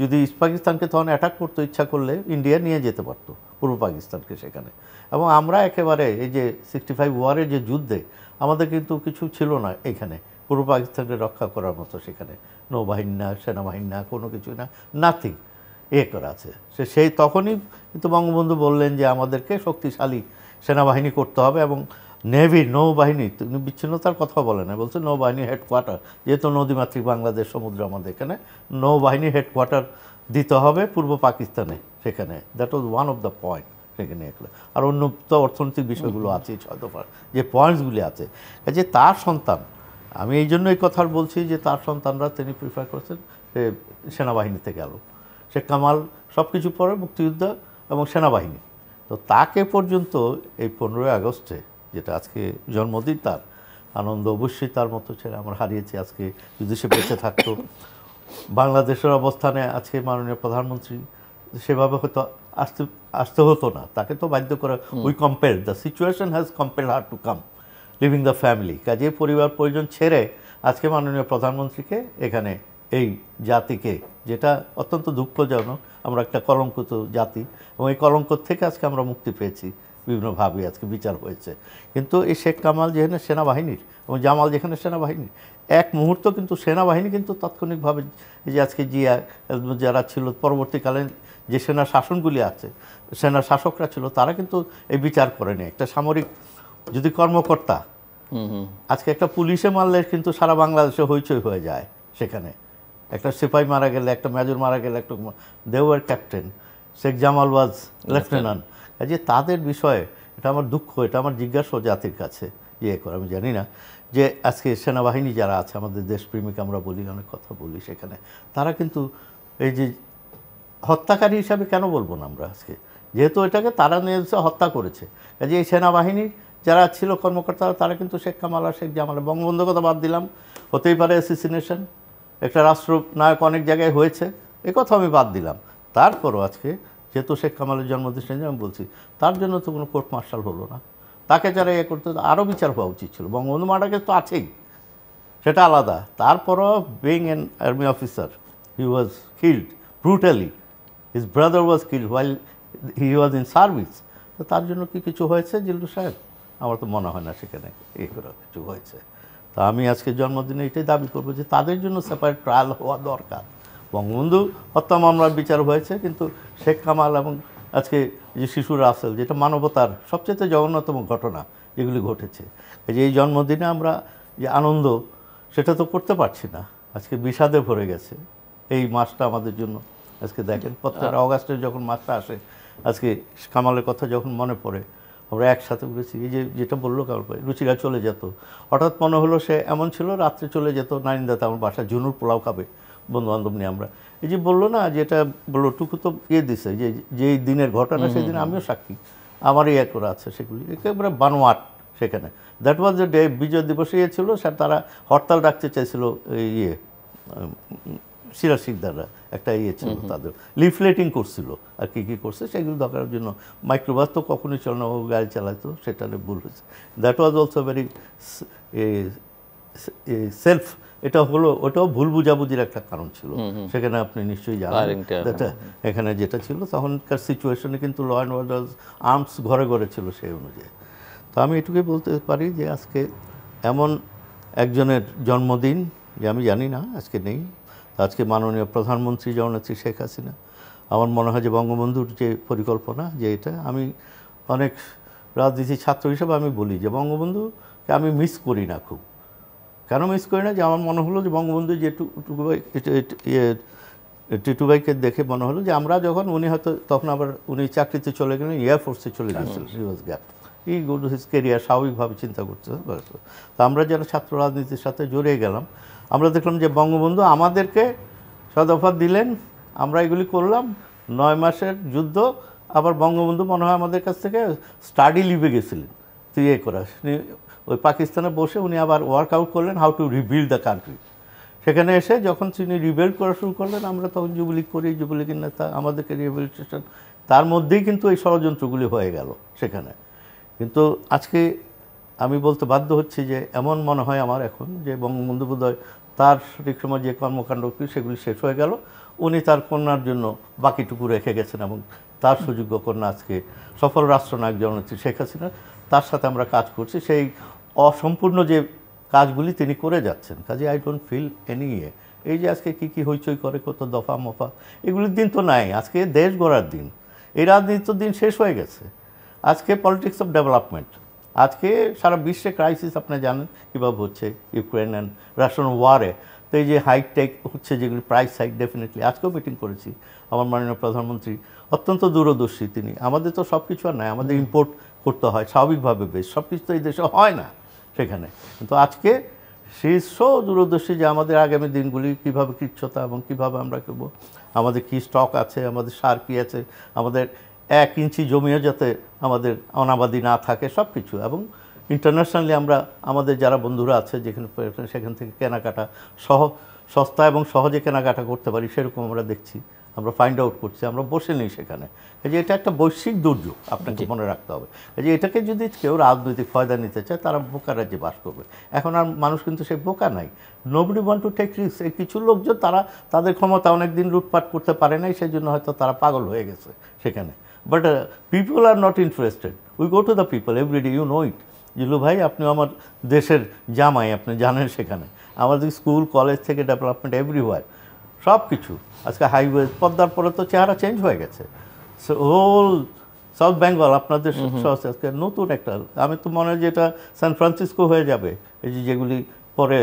যদি ইস্ট পাকিস্তানকে তখন অ্যাটাক করতে ইচ্ছা করলে ইন্ডিয়া নিয়ে যেতে পারতো, পূর্ব পাকিস্তানকে সেখানে। এবং আমরা একেবারে এই যে সিক্সটি ফাইভ ওয়ারের যে যুদ্ধে, আমাদের কিন্তু কিছু ছিল না এখানে, পূর্ব পাকিস্তানকে রক্ষা করার মতো সেখানে। নৌবাহিনী না, সেনাবাহিনী না, কোনো কিছু না নাথিং এ করা আছে। সে, সেই তখনই কিন্তু বঙ্গবন্ধু বললেন যে আমাদেরকে শক্তিশালী সেনাবাহিনী করতে হবে এবং নেভি নৌবাহিনী তিনি বিচ্ছিন্নতার কথা বলে না বলছে নৌবাহিনী হেডকোয়ার্টার যেহেতু নদীমাতৃক বাংলাদেশ সমুদ্র আমাদের এখানে নৌবাহিনী হেডকোয়ার্টার দিতে হবে পূর্ব পাকিস্তানে সেখানে। That was one of the point সেখানে একলা আর অন্য তো অর্থনৈতিক বিষয়গুলো আছে ছয় দফার যে পয়েন্টসগুলি আছে। যে তার সন্তান আমি এই জন্য এই কথা বলছি যে তার সন্তানরা তিনি প্রিফার করছেন সে সেনাবাহিনীতে গেল। সে কামাল সব কিছু পরে মুক্তিযুদ্ধ এবং সেনাবাহিনী। তো তাকে পর্যন্ত এই পনেরোই আগস্টে যেটা আজকে জন্মদিন তার আনন্দ অবশ্যই তার মতো ছেলে আমরা হারিয়েছি আজকে যদি সে বেঁচে থাকতো। বাংলাদেশের অবস্থানে আজকে মাননীয় প্রধানমন্ত্রী সেভাবে হয়তো আসতে আসতে হতো না। তাকে তো বাধ্য করে we compel the situation has compel her to come leaving the family কাজে পরিবার পরিজন ছেড়ে আজকে মাননীয় প্রধানমন্ত্রীকে এখানে এই জাতিকে যেটা অত্যন্ত দুঃখজনক আমরা একটা কলঙ্কিত জাতি এবং এই কলঙ্ক থেকে আজকে আমরা মুক্তি পেয়েছি বিভিন্নভাবে আজকে বিচার হয়েছে। কিন্তু এই শেখ কামাল যেখানে সেনাবাহিনীর এবং জামাল যেখানে সেনাবাহিনীর এক মুহূর্ত কিন্তু সেনাবাহিনী কিন্তু তাৎক্ষণিকভাবে এই যে আজকে জিয়া যারা ছিল পরবর্তীকালে যে সেনা শাসনগুলি আছে সেনা শাসকরা ছিল তারা কিন্তু এই বিচার করেনি একটা সামরিক যদি কর্মকর্তা আজকে একটা পুলিশে মারলে কিন্তু সারা বাংলাদেশে হইচই হয়ে যায় সেখানে। একটা সিপাহি মারা গেলে, একটা মেজর মারা গেলে, একটা দেওয়ার captain Sheikh Jamal was lieutenant যে তাদের বিষয়ে এটা আমার দুঃখ, এটা আমার জিজ্ঞাসা জাতির কাছে ইয়ে করে, আমি জানি না। যে আজকে সেনাবাহিনী যারা আছে, আমাদের দেশপ্রেমিক আমরা বলি, অনেক কথা বলি সেখানে, তারা কিন্তু এই যে হত্যাকারী হিসাবে কেন বলব না আমরা আজকে? যেহেতু এটাকে তারা নিয়ে হত্যা করেছে। কাজে এই সেনাবাহিনীর যারা ছিল কর্মকর্তারা, তারা কিন্তু শেখ কামাল শেখ জামাল বঙ্গবন্ধু কথা বাদ দিলাম, হতেই পারে অ্যাসিসিনেশন একটা রাষ্ট্র নায়ক অনেক জায়গায় হয়েছে, এ কথা আমি বাদ দিলাম। তারপরও আজকে যেহেতু শেখ কামালের জন্মদিন আমি বলছি, তার জন্য তো কোনো কোর্ট মার্শাল হলো না। তাকে যারা ইয়ে করতে, আরও বিচার হওয়া উচিত ছিল। বঙ্গবন্ধু মার্ডার তো আছেই, সেটা আলাদা। তারপরও being an army officer he was killed brutally his brother was killed while he was in service তো তার জন্য কি কিছু হয়েছে জিল্লু সাহেব? আমার তো মনে হয় না সেখানে এই কিছু হয়েছে। তা আমি আজকে জন্মদিনে এটাই দাবি করব যে তাদের জন্য সেপারেট ট্রায়াল হওয়া দরকার। বঙ্গবন্ধু হত্যা মামলার বিচার হয়েছে কিন্তু শেখ কামাল এবং আজকে যে শিশু রাসেল যেটা মানবতার সবচেয়ে জঘন্যতম ঘটনা যেগুলি ঘটেছে। এই যে এই জন্মদিনে আমরা যে আনন্দ সেটা তো করতে পারছি না। আজকে বিষাদে ভরে গেছে। এই মাসটা আমাদের জন্য আজকে দেখেন প্রত্যেকটা অগাস্টের যখন মাসটা আসে আজকে কামালের কথা যখন মনে পড়ে আমরা একসাথে ঘুরেছি। এই যে যেটা বলল কারণ রুচিরা চলে যেত। হঠাৎ মনে হলো সে এমন ছিল রাত্রে চলে যেত নাইন্দাতে আমার বাসা ঝুনুর পোলাও খাবে বন্ধু বান্ধব নিয়ে আমরা। এই যে বলল না যেটা বলল টুকু তো ইয়ে দিছে যে যেই দিনের ঘটনা সেদিন আমিও সাক্ষী। আমারই এক করা আছে সেগুলি। একেবারে বানোয়াট সেখানে। দ্যাট ওয়াজ দ্য ডে বিজয় দিবসে ইয়ে ছিল স্যার তারা হরতাল ডাকতে চাইছিল এই ইয়ে সিরাজ শিকদাররা। একটা ইয়ে ছিল তাদের। লিফলেটিং করছিল আর কী কী করছে সেগুলো দরকারের জন্য। মাইক্রোবাস তো কখনোই চলে না গাড়ি চালাতো সেটা ভুল হয়েছে। That was also very self এটা হলো ওটাও ভুল বুঝাবুঝির একটা কারণ ছিল। সেখানে আপনি নিশ্চয়ই জানেন এখানে যেটা ছিল তখনকার সিচুয়েশনে কিন্তু ল অ্যান্ড অর্ডার আর্মস ঘরে ঘরে ছিল সেই অনুযায়ী। তো আমি এটুকুই বলতে পারি যে আজকে এমন একজনের জন্মদিন যে আমি জানি না আজকে নেই। আজকে মাননীয় প্রধানমন্ত্রী জননেত্রী শেখ হাসিনা। আমার মনে হয় যে বঙ্গবন্ধুর যে পরিকল্পনা যে এটা আমি অনেক রাজনীতি ছাত্র হিসেবে আমি বলি যে বঙ্গবন্ধুকে আমি মিস করি না খুব। কেন মিস করি না? যে আমার মনে হলো যে বঙ্গবন্ধু যে টু- টুকুভাই এট- এট- ইয়ে টিটুভাইকে দেখে মনে হলো যে আমরা যখন উনি হয়তো তখন আবার উনি চাকরিতে চলে গেলেন এয়ারফোর্সে চলে গেছিলেন ওয়াজ গ্যাপ ই গো টু হিজ কেরিয়ার স্বাভাবিকভাবে চিন্তা করতে তো আমরা যারা ছাত্র রাজনীতির সাথে জড়িয়ে গেলাম আমরা দেখলাম যে বঙ্গবন্ধু আমাদেরকে সদফা দিলেন, আমরা এগুলি করলাম। নয় মাসের যুদ্ধ, আবার বঙ্গবন্ধু মনে হয় আমাদের কাছ থেকে স্টাডি লিভে গেছিলেন তুই ইয়ে করা ওই পাকিস্তানে বসে উনি আবার ওয়ার্কআউট করলেন how to rebuild the country সেখানে এসে যখন তিনি রিবেল্ড করা শুরু করলেন, আমরা তখন যুবলীগ করি, যুবলীগের নেতা, আমাদেরকে রিহেবিলিটেশন তার মধ্যেই কিন্তু এই ষড়যন্ত্রগুলি হয়ে গেল সেখানে। কিন্তু আজকে আমি বলতে বাধ্য হচ্ছি যে এমন মনে হয় আমার এখন যে বঙ্গবন্ধু বোধহয় তার সঠিক সময় যে কর্মকাণ্ড সেগুলি শেষ হয়ে গেল। উনি তার কন্যার জন্য বাকিটুকু রেখে গেছেন এবং তার সুযোগ্য কন্যা আজকে সফল রাষ্ট্রনায়ক জননেত্রী শেখ হাসিনা, তার সাথে আমরা কাজ করছি। সেই অসম্পূর্ণ যে কাজগুলি তিনি করে যাচ্ছেন, কাজে আই ডোন্ট ফিল এনি ইয়ে এই যে আজকে কী কী হইচই করে, কত দফা মফা, এগুলির দিন তো নাই। আজকে দেশ গড়ার দিন। এই রাজনীতির দিন শেষ হয়ে গেছে। আজকে পলিটিক্স অফ ডেভেলপমেন্ট আজকে সারা বিশ্বে ক্রাইসিস আপনি জানেন কীভাবে হচ্ছে ইউক্রেন অ্যান্ড রাশিয়ান ওয়ারে তো এই যে হাইক টেক হচ্ছে যেগুলি প্রাইস হাইক ডেফিনেটলি আজকেও মিটিং করেছি আমার মাননীয় প্রধানমন্ত্রী। অত্যন্ত দূরদর্শী তিনি। আমাদের তো সব কিছু আর নাই, আমাদের ইম্পোর্ট করতে হয় স্বাভাবিকভাবে বেশ। সব কিছু তো এই দেশে হয় না সেখানে। কিন্তু আজকে শীর্ষ দূরদর্শী যে আমাদের আগামী দিনগুলি কীভাবে কৃচ্ছতা এবং কীভাবে আমরা করব। আমাদের কী স্টক আছে, আমাদের সার কী আছে, আমাদের এক ইঞ্চি জমিও যাতে আমাদের অনাবাদি না থাকে সব কিছু। এবং ইন্টারন্যাশনালি আমরা আমাদের যারা বন্ধুরা আছে যেখানে সেখান থেকে কেনাকাটা সহ সস্তা এবং সহজে কেনাকাটা করতে পারি সেরকম আমরা দেখছি। আমরা ফাইন্ড আউট করছি আমরা বসে নেই সেখানে। যে এটা একটা বৈশ্বিক দুর্যোগ আপনাকে মনে রাখতে হবে। যে এটাকে যদি কেউ রাজনৈতিক ফয়দা নিতে চায় তারা বোকা রাজ্যে বাস করবে। এখন আর মানুষ কিন্তু সেই বোকা নাই। Nobody one to take risk এই কিছু লোকজন তারা তাদের ক্ষমতা অনেক দিন লুটপাট করতে পারে নাই সেই জন্য হয়তো তারা পাগল হয়ে গেছে সেখানে। But people are not interested we go to the people everyday you know it জিলু ভাই আপনি আমার দেশের জামাই আপনি জানেন সেখানে। আমাদের স্কুল কলেজ থেকে ডেভেলপমেন্ট এভরিওয়ার সব কিছু। আজকে হাইওয়ে পদ্মার পরে তো চেহারা চেঞ্জ হয়ে গেছে। হোল সাউথ বেঙ্গল আপনাদের আজকে নতুন একটা আমি তো মনে হয় যে এটা সান ফ্রান্সিসকো হয়ে যাবে। এই যে যেগুলি পরে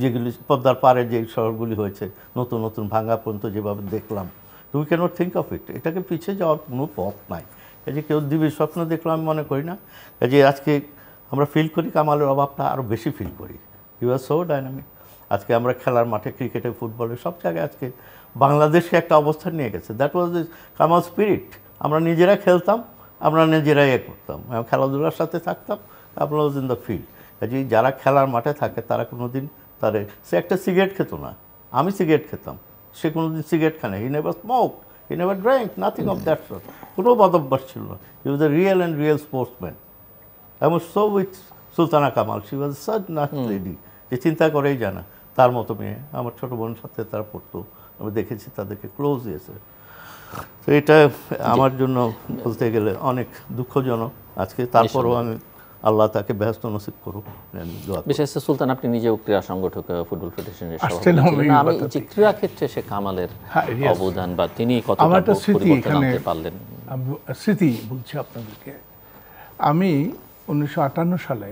যেগুলি পদ্মার পারে যে শহরগুলি হয়েছে নতুন নতুন ভাঙা পর্যন্ত যেভাবে দেখলাম। তুমি কেন থিঙ্ক অফ ইট এটাকে পিছিয়ে যাওয়ার কোনো পথ নাই। কাজে কেউ দিবি স্বপ্ন দেখল আমি মনে করি না। কাজে আজকে আমরা ফিল করি, কামালের অভাবটা আরও বেশি ফিল করি। ইউ আর সো ডাইনামিক আজকে আমরা খেলার মাঠে ক্রিকেটে ফুটবলে সব জায়গায় আজকে বাংলাদেশকে একটা অবস্থান নিয়ে গেছে। দ্যাট ওয়াজ কামাল স্পিরিট আমরা নিজেরা খেলতাম, আমরা নিজেরাই এ করতাম। খেলাধুলার সাথে থাকতাম আপনার ইন দ্য ফিল্ড কাজেই যারা খেলার মাঠে থাকে, তারা কোনো দিন তারে সে একটা সিগারেট খেত না। আমি সিগারেট খেতাম। সে কোনো দিন সিগারেট খায় না। He never smoke he never drink nothing of that sort কোনো বদভ্যাস ছিল না। He was a real and real sportsman I was so with Sultana Kamal she was such নাচ লেডি যে চিন্তা করেই জানা তার মতো মেয়ে আমার ছোটো বোনের সাথে তারা পড়তো। আমি দেখেছি তাদেরকে ক্লোজ দিয়েছে। তো এটা আমার জন্য বলতে গেলে অনেক দুঃখজনক। আজকে তারপরও আমি আল্লাহ তাকে ব্যস্ত নসিব করুক। বিশেষ সুলতান আপনি নিজেও ক্রীড়া সংগঠক ফুটবল ফেডারেশনের সভাপতি আমি যে ক্রীড়া ক্ষেত্রে সে কামালের হ্যাঁ, অবদান বা তিনি কতটা আমার একটা স্মৃতি পরিবর্তন এখানে আনতে পারলেন। আমি স্মৃতি বলছি আপনাদেরকে। আমি উনিশশো আটান্ন সালে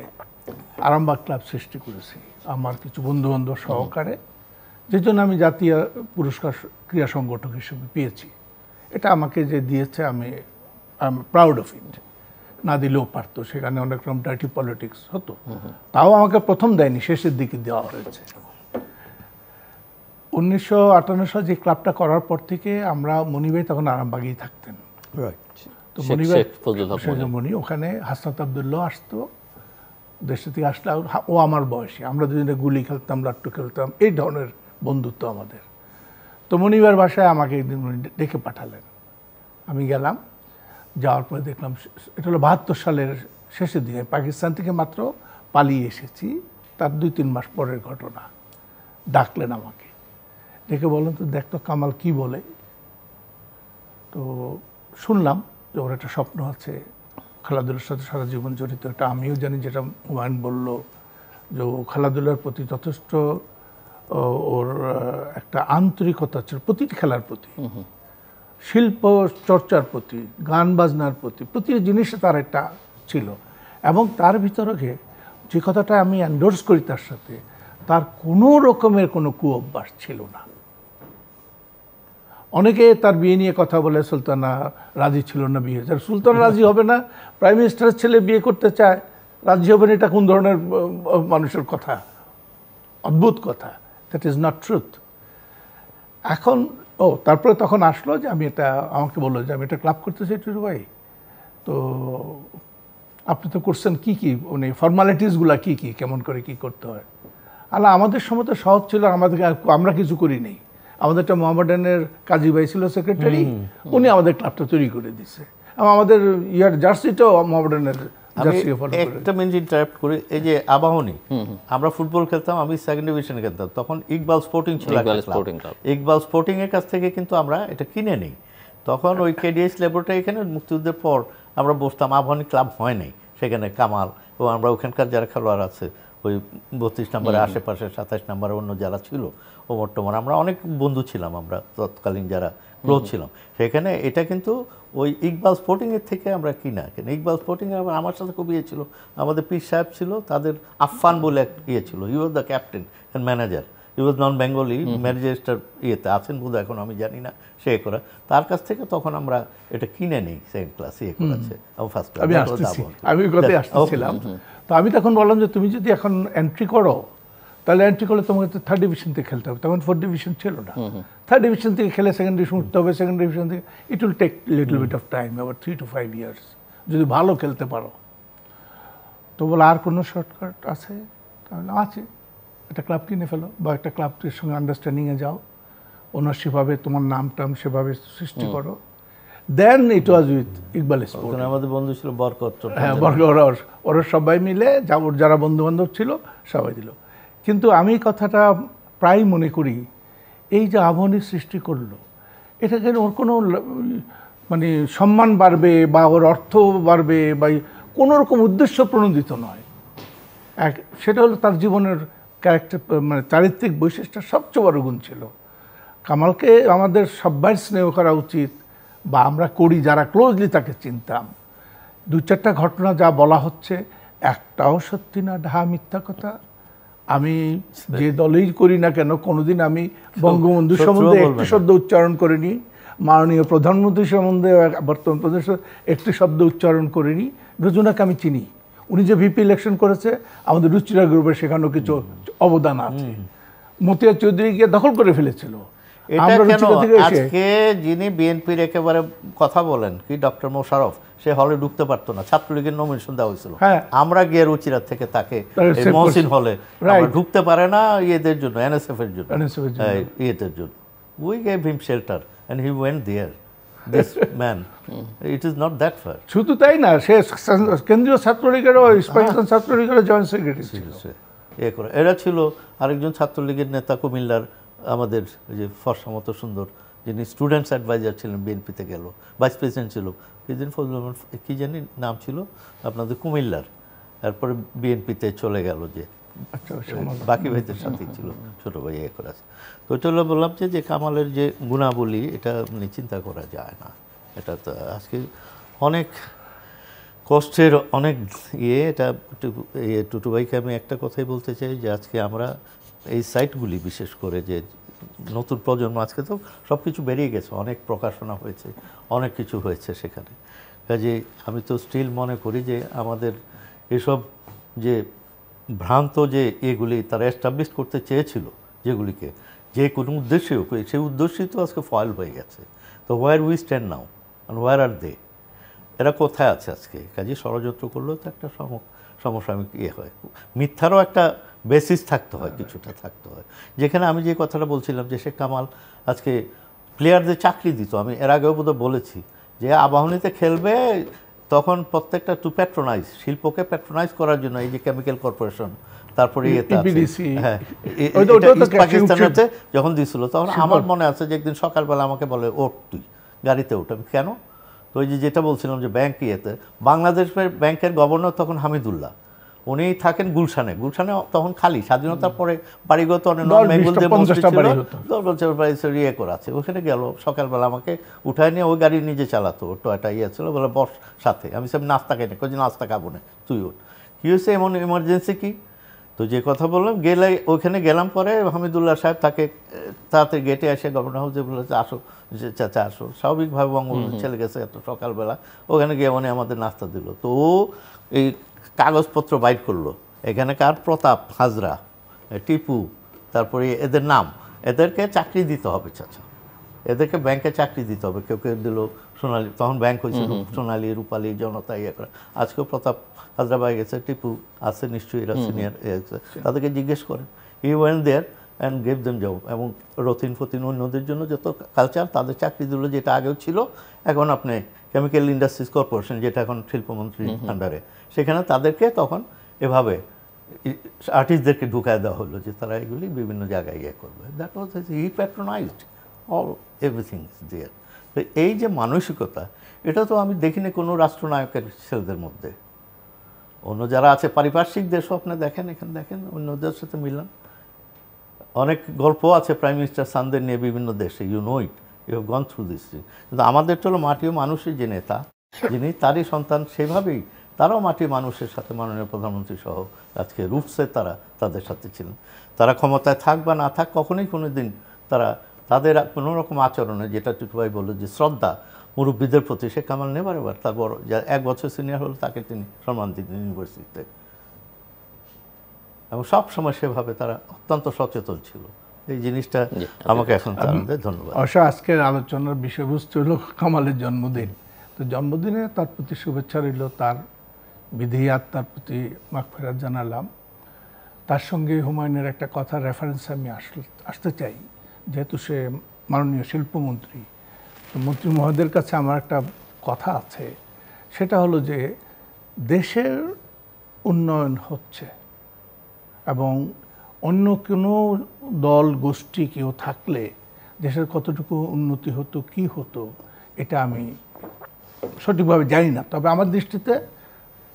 আরামবাগ ক্লাব সৃষ্টি করেছি আমার কিছু বন্ধু বান্ধব সহকারে যে জন্য আমি জাতীয় পুরস্কার ক্রীড়া সংগঠক হিসেবে পেয়েছি। এটা আমাকে যে দিয়েছে আমি I am proud of it না দিলেও পারতো। সেখানে অনেক রকম ডার্টি পলিটিক্স হতো। তাও আমাকে প্রথম দেয়নি শেষের দিকে দেওয়া হয়েছে। উনিশশো আটান্ন সালে যে ক্লাবটা করার পর থেকে আমরা মনিভাই তখন আরামবাগেই থাকতেন। তো শেখ- মনিবার শেখ ফজলুল হক মনি। মনি ওখানে হাসনাত আবদুল্লাহ আসতো। দেশে থেকে আসলে ও আমার বয়সী। আমরা দুজনে গুলি খেলতাম লাট্টু খেলতাম এই ধরনের বন্ধুত্ব আমাদের। তো মনিবার বাসায় আমাকে একদিন ডেকে পাঠালেন। আমি গেলাম। যাওয়ার পরে দেখলাম এটা হলো বাহাত্তর সালের শেষের দিকে। পাকিস্তান থেকে মাত্র পালিয়ে এসেছি, তার দুই তিন মাস পরের ঘটনা। ডাকলেন আমাকে। ডেকে বলেন তো দেখ তো কামাল কি বলে? তো শুনলাম যে ওর একটা স্বপ্ন আছে খেলাধুলার সাথে সারা জীবন জড়িত। এটা আমিও জানি, যেটা হুমায়ুন বলল যে ও খেলাধুলার প্রতি যথেষ্ট ওর একটা আন্তরিকতা ছিল, প্রতিটি খেলার প্রতি। শিল্প চর্চার প্রতি, গান বাজনার প্রতি, প্রতিটি জিনিসে তার একটা ছিল। এবং তার ভিতরে যে কথাটা আমি অ্যান্ডোর্স করি তার সাথে, তার কোনো রকমের কোনো কুঅভ্যাস ছিল না। অনেকে তার বিয়ে নিয়ে কথা বলে, সুলতানা রাজি ছিল না বিয়ে। যার সুলতানা রাজি হবে না প্রাইম মিনিস্টারের ছেলে বিয়ে করতে চায়, রাজি হবে না, এটা কোন ধরনের মানুষের কথা? অদ্ভুত কথা। দ্যাট ইজ নট ট্রুথ এখন ও তারপরে তখন আসলো যে আমি এটা আমাকে বলল যে আমি এটা ক্লাব করতে চাই টুরু ভাই। তো আপনি তো করছেন কি কি মানে ফর্মালিটিসগুলো কি কি কেমন করে কি করতে হয়? আলা আমাদের সময় তো সহজ ছিল আমাদের আমরা কিছু করি নেই। আমাদের একটা মোহাম্মদানের কাজী ভাই ছিল সেক্রেটারি উনি আমাদের ক্লাবটা তৈরি করে দিছে। এবং আমাদের ইয়ার জার্সিটাও মোহাম্মদানের আমি একটা মিনিট ইন্টারাপ্ট করি এই যে আবাহনী। আমরা ফুটবল খেলতাম আমি সেকেন্ড ডিভিশনে খেলতাম। তখন ইকবাল স্পোর্টিং ছিল ইকবাল স্পোর্টিং এর কাছ থেকে কিন্তু আমরা এটা কিনে নিই। তখন ওই কেডিএস ল্যাবরেটরি এখানে মুক্তিযুদ্ধের পর আমরা বসতাম আবাহনী ক্লাব হয় নাই। সেখানে কামাল এবং আমরা ওখানকার যারা খেলোয়াড় আছে ওই বত্রিশ নম্বরের আশেপাশে সাতাশ নম্বরে অন্য যারা ছিল ও টোমর আমরা অনেক বন্ধু ছিলাম আমরা তৎকালীন যারা ক্লোজ ছিলাম সেখানে এটা কিন্তু ওই ইকবাল স্পোর্টিংয়ের থেকে আমরা কিনা কেন? ইকবাল স্পোর্টিং আমার আমার সাথে খুব ইয়ে ছিল। আমাদের পীর সাহেব ছিল তাদের আফফান বলে এক ইয়ে ছিল। You was the captain and manager you was non Bengali ম্যানেজারটার ইয়েতে আছেন বোধ এখন আমি জানি না সে করা। তার কাছ থেকে তখন আমরা এটা কিনে নিই সেকেন্ড ক্লাস ইয়ে করেছে। ফার্স্ট আমি আসতেছি। আমি আসতেছিলাম। তো আমি তখন বললাম যে তুমি যদি এখন এন্ট্রি করো তাহলে এন্ট্রি করলে তোমাকে তো থার্ড ডিভিশন থেকে খেলতে হবে। তখন ফোর্থ ডিভিশন ছিল না। থার্ড ডিভিশন থেকে খেলে সেকেন্ড ডিভিশন উঠতে হবে সেকেন্ড ডিভিশন থেকে। It will take little bit of time আবার থ্রি টু ফাইভ ইয়ার্স যদি ভালো খেলতে পারো। তো বলে আর কোনো শর্টকাট আছে? তাহলে আছে। একটা ক্লাব কিনে ফেলো বা একটা ক্লাবটির সঙ্গে আন্ডারস্ট্যান্ডিংয়ে যাও। ওনার সেভাবে তোমার নাম টাম সেভাবে সৃষ্টি করো। Then it was with Iqbal sport আমাদের বন্ধু ছিল বরকত হ্যাঁ বর্গ ওরা ওরা সবাই মিলে যা ওর যারা বন্ধু বান্ধব ছিল সবাই দিল। কিন্তু আমি কথাটা প্রায় মনে করি, এই যে আবহানী সৃষ্টি করল, এটা যেন ওর কোনো মানে সম্মান বাড়বে বা ওর অর্থ বাড়বে বা কোনো রকম উদ্দেশ্য প্রণোদিত নয়। এক, সেটা হলো তার জীবনের ক্যারেক্টার মানে চারিত্রিক বৈশিষ্ট্য সবচেয়ে বড় গুণ ছিল। কামালকে আমাদের সবাই স্নেহ করা উচিত বা আমরা করি যারা ক্লোজলি তাকে চিনতাম। দু চারটা ঘটনা যা বলা হচ্ছে, একটাও সত্যি না ঢা মিথ্যা কথা। আমি যে দলেই করি না কেন কোনোদিন আমি বঙ্গবন্ধু সম্বন্ধে একটি শব্দ উচ্চারণ করিনি মাননীয় প্রধানমন্ত্রী সম্বন্ধে বর্তমান প্রদেশ একটি শব্দ উচ্চারণ করিনি দুজনাকে আমি চিনি। উনি যে ভিপি ইলেকশন করেছে আমাদের রুচিরা গ্রুপের সেখানেও কিছু অবদান আছে। মতিয়া চৌধুরী গিয়ে দখল করে ফেলেছিল। এটা কেন আজকে যিনি বিএনপির একেবারে কথা বলেন কি ডক্টর মোশারফ সে হলে ঢুকতে পারতো না ছাত্রলীগের নমিনেশন দেওয়া হয়েছিল। হ্যাঁ। আমরা গিয়ে রুচিরার থেকে তাকে মহসিন হলে ঢুকতে পারে না ইয়েদের জন্য এনএসএফ এর জন্য। হ্যাঁ, ইয়েদের জন্য। We gave him shelter and he went there this man it is not that far শুধু তাই না সে কেন্দ্রীয় ছাত্রলীগেরও পাকিস্তান ছাত্রলীগেরও জয়েন্ট সেক্রেটারি ছিল। এ করে এরা ছিল আরেকজন ছাত্রলীগের নেতা কুমিল্লার আমাদের ওই যে ফর্সা মতো সুন্দর যিনি স্টুডেন্টস অ্যাডভাইজার ছিলেন বিএনপিতে গেল ভাইস প্রেসিডেন্ট ছিল। প্রেসিডেন্ট ফজলুর রহমান কী জানি নাম ছিল? আপনাদের কুমিল্লার। তারপরে বিএনপিতে চলে গেল যে আচ্ছা বাকি ভাইদের সাথেই ছিল ছোটো ভাই এ করে আছে। তো হলো বললাম যে যে কামালের যে গুণাবলী এটা মানে চিন্তা করা যায় না। এটা তো আজকে অনেক কষ্টের অনেক ইয়ে এটা ইয়ে টুটু ভাইকে আমি একটা কথাই বলতে চাই যে আজকে আমরা এই সাইটগুলি, বিশেষ করে যে নতুন প্রজন্ম, আজকে তো সব কিছু বেরিয়ে গেছে, অনেক প্রকাশনা হয়েছে, অনেক কিছু হয়েছে সেখানে। কাজে আমি তো স্টিল মনে করি যে আমাদের এসব যে ভ্রান্ত যে এগুলি, তারা এস্টাবলিশ করতে চেয়েছিল যেগুলিকে, যে কোনো উদ্দেশ্যে হোক, সেই উদ্দেশ্যই তো আজকে ফয়েল হয়ে গেছে। তো where we stand now and where are they এরা কোথায় আছে আজকে? কাজে ষড়যন্ত্র করলেও তো একটা সম সমসাময়িক ইয়ে হয়। মিথ্যারও একটা বেসিস থাকতে হয় কিছুটা থাকতে হয়। যেখানে আমি যে কথাটা বলছিলাম যে শেখ কামাল আজকে প্লেয়ারদের চাকরি দিত আমি এর আগেও বোধহয় বলেছি যে আবাহনীতে খেলবে তখন প্রত্যেকটা টু প্যাট্রোনাইজ শিল্পকে প্যাট্রোনাইজ করার জন্য এই যে কেমিক্যাল কর্পোরেশন তারপরে ইয়েতে হ্যাঁ এ- ওই তো- এটা ওটাও তো ইস্ট cash পাকিস্তানেতে যখন দিছিল তখন আমার মনে আছে যে একদিন সকালবেলা আমাকে বলে ওঠ তুই গাড়িতে ওঠ। আমি কেন? তো ওই যে যেটা বলছিলাম যে ব্যাংক ইয়েতে বাংলাদেশ ব্যাংকের গভর্নর তখন হামিদুল্লাহ। উনি থাকেন গুলশানে। গুলশানে তখন খালি। স্বাধীনতার পরে বাড়িগত অনেক ইয়ে করা আছে। ওখানে গেল সকালবেলা আমাকে উঠায় নিয়ে ওই গাড়ি নিজে চালাতো। টয়টা ইয়ে ছিল বলে বস সাথে। আমি সব নাস্তা খাই না। নাস্তা খাব না তুই ওঠ কী হয়েছে এমন এমার্জেন্সি কি? তো যে কথা বললাম গেলে ওখানে গেলাম পরে হামিদুল্লাহ সাহেব তাকে তাতে গেটে এসে গভর্নর হাউসে বলেছে আসো। যে চাচা আসো। স্বাভাবিকভাবে বঙ্গবন্ধু ছেলে গেছে এত সকালবেলা। ওখানে গিয়ে উনি আমাদের নাস্তা দিল। তো ও এই কাগজপত্র বাইর করল। এখানে কার? প্রতাপ হাজরা টিপু তারপরে এদের নাম। এদেরকে চাকরি দিতে হবে চাচা। এদেরকে ব্যাংকে চাকরি দিতে হবে। কেউ কেউ দিল সোনালী তখন ব্যাংক হয়েছিল। সোনালী রূপালী জনতা ইয়ে করে। আজকেও প্রতাপ হাজরা হাজরাবাই গেছে টিপু আছে নিশ্চয়ই এরা সিনিয়র তাদেরকে জিজ্ঞেস করেন he went there and gave them job এবং রতিন ফতিন অন্যদের জন্য যত কালচার তাদের চাকরি দিল যেটা আগেও ছিল। এখন আপনি কেমিক্যাল ইন্ডাস্ট্রিজ কর্পোরেশন যেটা এখন শিল্পমন্ত্রীর আন্ডারে সেখানে তাদেরকে তখন এভাবে আর্টিস্টদেরকে ঢুকায় দেওয়া হলো যে তারা এগুলি বিভিন্ন জায়গায় ইয়ে করবে। That was he patronised all everything is there তো এই যে মানসিকতা, এটা তো আমি দেখিনি কোনো রাষ্ট্রনায়কের ছেলেদের মধ্যে। অন্য যারা আছে পারিপার্শ্বিক দেশও আপনি দেখেন, এখানে দেখেন, অন্যদের সাথে মিলান। অনেক গল্প আছে প্রাইম মিনিস্টার সানদের নিয়ে বিভিন্ন দেশে you know it you gone through this কিন্তু আমাদের হলো মাটিও মানুষের যে নেতা, যিনি তারই সন্তান, সেভাবেই তারাও মাটি মানুষের সাথে মাননীয় প্রধানমন্ত্রী সহ আজকে রুটসে তারা তাদের সাথে ছিলেন। তারা ক্ষমতায় থাক বা না থাক কখনোই কোনো দিন তারা তাদের কোনো রকম আচরণে যেটা টুটুভাই বলল যে শ্রদ্ধা মুরব্বীদের প্রতি সে কামাল নেবার এবার তার বড় যা এক বছর সিনিয়র হলো তাকে তিনি সম্মান দিতেন ইউনিভার্সিটিতে এবং সব সময় সেভাবে তারা অত্যন্ত সচেতন ছিল। এই জিনিসটা আমাকে এখন জানাতে ধন্যবাদ। অবশ্য আজকের আলোচনার বিষয়বস্তু হলো কামালের জন্মদিন। তো জন্মদিনে তার প্রতি শুভেচ্ছা রইল তার বিধি আত্মার প্রতি মাগফেরাত জানালাম। তার সঙ্গে হুমায়ুনের একটা কথা রেফারেন্স আমি আসল আসতে চাই। যেহেতু সে মাননীয় শিল্পমন্ত্রী, তো মন্ত্রী মহোদয়ের কাছে আমার একটা কথা আছে। সেটা হলো যে দেশের উন্নয়ন হচ্ছে এবং অন্য কোনো দল, গোষ্ঠী কেউ থাকলে দেশের কতটুকু উন্নতি হতো, কি হতো, এটা আমি সঠিকভাবে জানি না। তবে আমার দৃষ্টিতে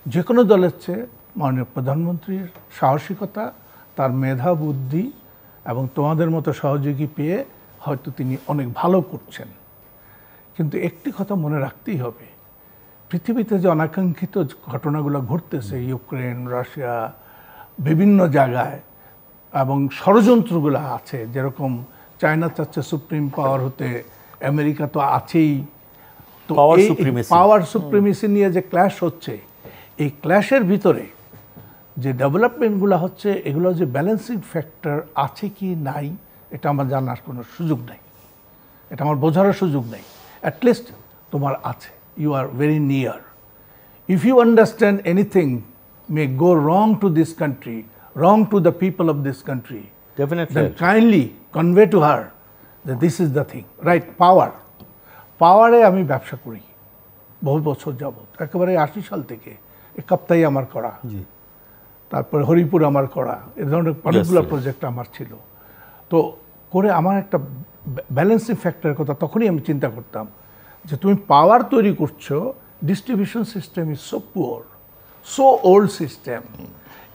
যে কোনো দলের চেয়ে মাননীয় প্রধানমন্ত্রীর সাহসিকতা তার মেধা বুদ্ধি এবং তোমাদের মতো সহযোগী পেয়ে হয়তো তিনি অনেক ভালো করছেন। কিন্তু একটি কথা মনে রাখতেই হবে পৃথিবীতে যে অনাকাঙ্ক্ষিত ঘটনাগুলো ঘটতেছে ইউক্রেন রাশিয়া বিভিন্ন জায়গায় এবং ষড়যন্ত্রগুলো আছে যেরকম চায়না চাচ্ছে সুপ্রিম পাওয়ার হতে আমেরিকা তো আছেই। তো পাওয়ার সুপ্রিমেসি নিয়ে যে ক্ল্যাশ হচ্ছে এই ক্ল্যাশের ভিতরে যে ডেভেলপমেন্টগুলো হচ্ছে এগুলো যে ব্যালেন্সিং ফ্যাক্টর আছে কি নাই এটা আমার জানার কোনো সুযোগ নাই। এটা আমার বোঝারও সুযোগ নেই। অ্যাটলিস্ট তোমার আছে। You are very near if you understand anything may go wrong to this country wrong to the people of this country Definitely. then kindly convey to her that this is the thing. Right power পাওয়ারে আমি ব্যবসা করি। বহু বছর যাবত একেবারে আশি সাল থেকে কাপ্তাই আমার করা। তারপরে হরিপুর আমার করা। এ ধরনের অনেকগুলো প্রজেক্ট আমার ছিল। তো করে আমার একটা ব্যালেন্সিং ফ্যাক্টরের কথা তখনই আমি চিন্তা করতাম যে তুমি পাওয়ার তৈরি করছ distribution system is so poor so old system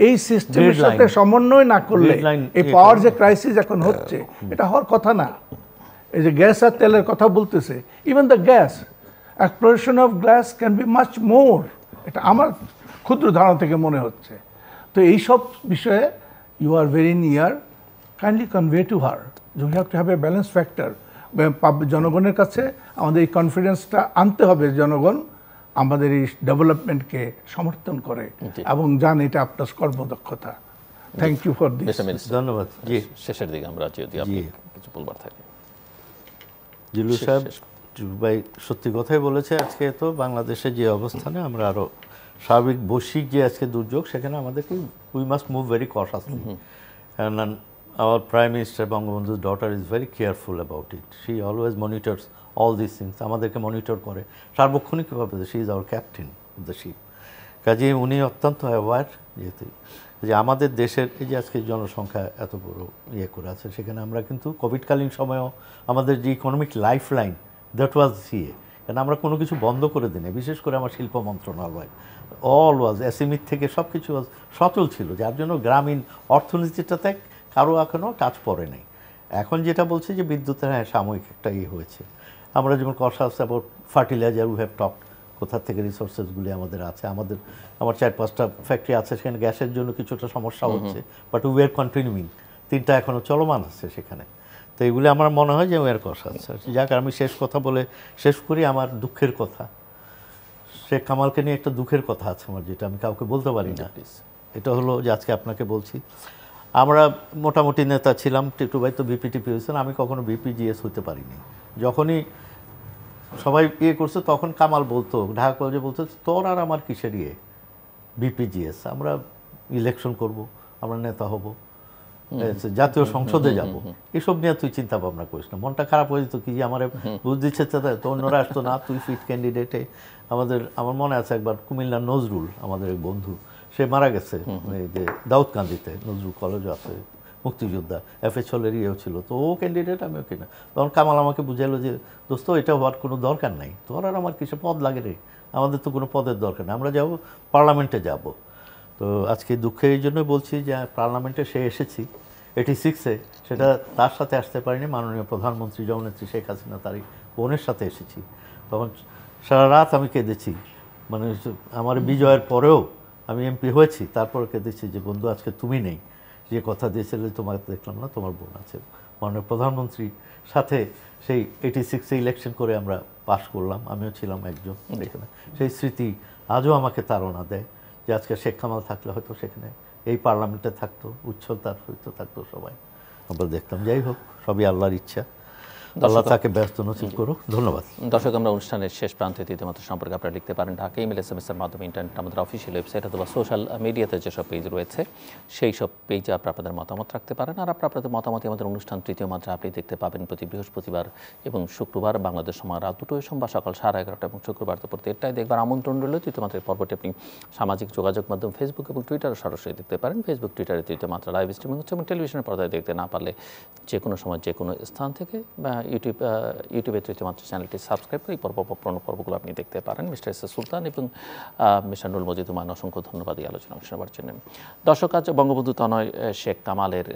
এই সিস্টেমের সাথে সমন্বয় না করলে এই পাওয়ার যে ক্রাইসিস এখন হচ্ছে এটা হওয়ার কথা না। এই যে গ্যাস আর তেলের কথা বলতেছে even the gas exploration of gas can be much more এটা আমার ক্ষুদ্র ধারণা থেকে মনে হচ্ছে। তো এইসব বিষয়ে you are very near kindly convey to her we have to have a balance factor জনগণের কাছে আমাদের এই কনফিডেন্সটা আনতে হবে জনগণ আমাদের এই ডেভেলপমেন্টকে সমর্থন করে এবং জান এটা আপনার কর্মদক্ষতা। থ্যাংক ইউ ফর দিস ধন্যবাদ। জি। শেষের দিকে আমরা যদি আপনি। কিছু বলবার থাকি। জিলু সাহেব? ভাই সত্যি কথাই বলেছে আজকে তো বাংলাদেশে যে অবস্থানে আমরা আরও স্বাভাবিক বৈশ্বিক যে আজকে দুর্যোগ সেখানে আমাদেরকে we must move very cautiously and our prime minister বঙ্গবন্ধুর daughter is very careful about it she always monitors all this things আমাদেরকে মনিটর করে। সার্বক্ষণিকভাবে she is our captain of the ship কাজে উনি অত্যন্ত অ্যাওয়ার যেহেতু যে আমাদের দেশের এই যে আজকে জনসংখ্যা এত বড় ইয়ে করে আছে সেখানে আমরা কিন্তু কোভিডকালীন সময়েও আমাদের যে economic life line that was CA কারণ আমরা কোনো কিছু বন্ধ করে দিই না বিশেষ করে আমার শিল্প মন্ত্রণালয়। অল ওয়াজ এসএমই থেকে সব কিছু সচল ছিল যার জন্য গ্রামীণ অর্থনীতিটাতে কারও এখনও টাচ পড়ে নাই। এখন যেটা বলছে যে বিদ্যুতের হ্যাঁ সাময়িক একটা ইয়ে হয়েছে। আমরা যেমন cautious about fertiliser we have talk কোথা থেকে রিসোর্সেসগুলি আমাদের আছে? আমাদের আমার চার পাঁচটা ফ্যাক্টরি আছে সেখানে গ্যাসের জন্য কিছুটা সমস্যা হচ্ছে বাট উই আর কন্টিনিউইং তিনটা এখনও চলমান আছে সেখানে। তো এগুলি আমার মনে হয় যে ওয়ার কষা আছে যাক আমি শেষ কথা বলে শেষ করি আমার দুঃখের কথা। শেখ কামালকে নিয়ে একটা দুঃখের কথা আছে আমার যেটা আমি কাউকে বলতে পারি না। এটা হলো যে আজকে আপনাকে বলছি। আমরা মোটামুটি নেতা ছিলাম টিটু ভাই তো বিপিটিপি হয়েছেন আমি কখনো বিপিজিএস হতে পারিনি। যখনই সবাই ইয়ে করছে তখন কামাল বলতো ঢাকা কলেজে বলতো তোর আর আমার কিসের ইয়ে? বিপিজিএস আমরা ইলেকশন করব আমরা নেতা হব। জাতীয় সংসদে যাব। এসব নিয়ে তুই চিন্তা ভাবনা করিস না। মনটা খারাপ হয়ে যেত কি যে আমার বুঝ দিচ্ছে তো- অন্যরা আসতো না। তুই ফিট ক্যান্ডিডেটে আমাদের আমার মনে আছে একবার কুমিল্লার নজরুল আমাদের এক বন্ধু সে মারা গেছে। এই যে দাউদকান্দিতে নজরুল কলেজও আছে মুক্তিযোদ্ধা এফ এ ছলের ইয়েও ছিল। তো ও ক্যান্ডিডেট আমিও কিনা তখন কামাল আমাকে বুঝাইলো যে দোস্ত এটা হওয়ার কোনো দরকার নাই। তোর আর আমার কিছু পদ লাগে রে? আমাদের তো কোনো পদের দরকার নেই। আমরা যাব পার্লামেন্টে যাব। তো আজকে দুঃখে এই জন্য বলছি যে পার্লামেন্টে সে এসেছি এটি সিক্সে সেটা তার সাথে আসতে পারিনি মাননীয় প্রধানমন্ত্রী জননেত্রী শেখ হাসিনা তারই বোনের সাথে এসেছি। তখন সারা রাত আমি কেঁদেছি। মানে আমার বিজয়ের পরেও আমি এমপি হয়েছি তারপর কেঁদেছি যে বন্ধু আজকে তুমি নেই। যে কথা দিয়েছিলে তোমাকে দেখলাম না তোমার বোন আছে। মাননীয় প্রধানমন্ত্রীর সাথে সেই এইটি সিক্সে ইলেকশন করে আমরা পাশ করলাম। আমিও ছিলাম একজন এখানে। সেই স্মৃতি আজও আমাকে তাড়না দেয়। যে আজকে শেখ কামাল থাকলে হয়তো সেখানে এই পার্লামেন্টে থাকতো উচ্ছলতার হয়তো থাকতো সবাই। আমরা দেখতাম, যাই হোক, সবই আল্লাহর ইচ্ছা। আল্লাহ তাকে ব্যস্ত নসিব করো ধন্যবাদ। দর্শক আমরা অনুষ্ঠানের শেষ প্রান্তে তৃতীয়মাত্র সম্পর্কে আপনারা লিখতে পারেন ঢাকা ইমেল এস এম এর মাধ্যমে ইন্টারনেট আমাদের অফিসিয়াল ওয়েবসাইট অথবা সোশ্যাল মিডিয়াতে যেসব পেজ রয়েছে সেই সব পেজে আপনারা আপনাদের মতামত রাখতে পারেন। আর আপনারা আপনাদের মতামত আমাদের অনুষ্ঠান তৃতীয় মাত্রা আপনি দেখতে পাবেন প্রতি বৃহস্পতিবার এবং শুক্রবার বাংলাদেশ সময় রাত দুটোয় সোমবার সকাল সাড়ে এগারোটা এবং শুক্রবার দুপুর দেড়টায় দেখবার আমন্ত্রণ রইল। তৃতীয় মাত্রার পর্বটি আপনি সামাজিক যোগাযোগ মাধ্যম ফেসবুক এবং টুইটারে সরাসরি দেখতে পারেন। ফেসবুক টুইটারে তৃতীয় মাত্রা লাইভ স্ট্রিমিং হচ্ছে এবং টেলিভিশনের পর্দায় দেখতে না পারলে যে কোনো সময় যে কোনো স্থান থেকে বা ইউটিউব ইউটিউবে তৃতীয় মাত্র চ্যানেলটি সাবস্ক্রাইব করে এই পর্ব পুরনো পর্বগুলো আপনি দেখতে পারেন, মিস্টার এস সুলতান এবং মিস্টার নুল মজিদ উমান অসংখ্য ধন্যবাদ এই আলোচনা অংশ নেওয়ার জন্য। দর্শক, আজ বঙ্গবন্ধু তনয় শেখ কামালের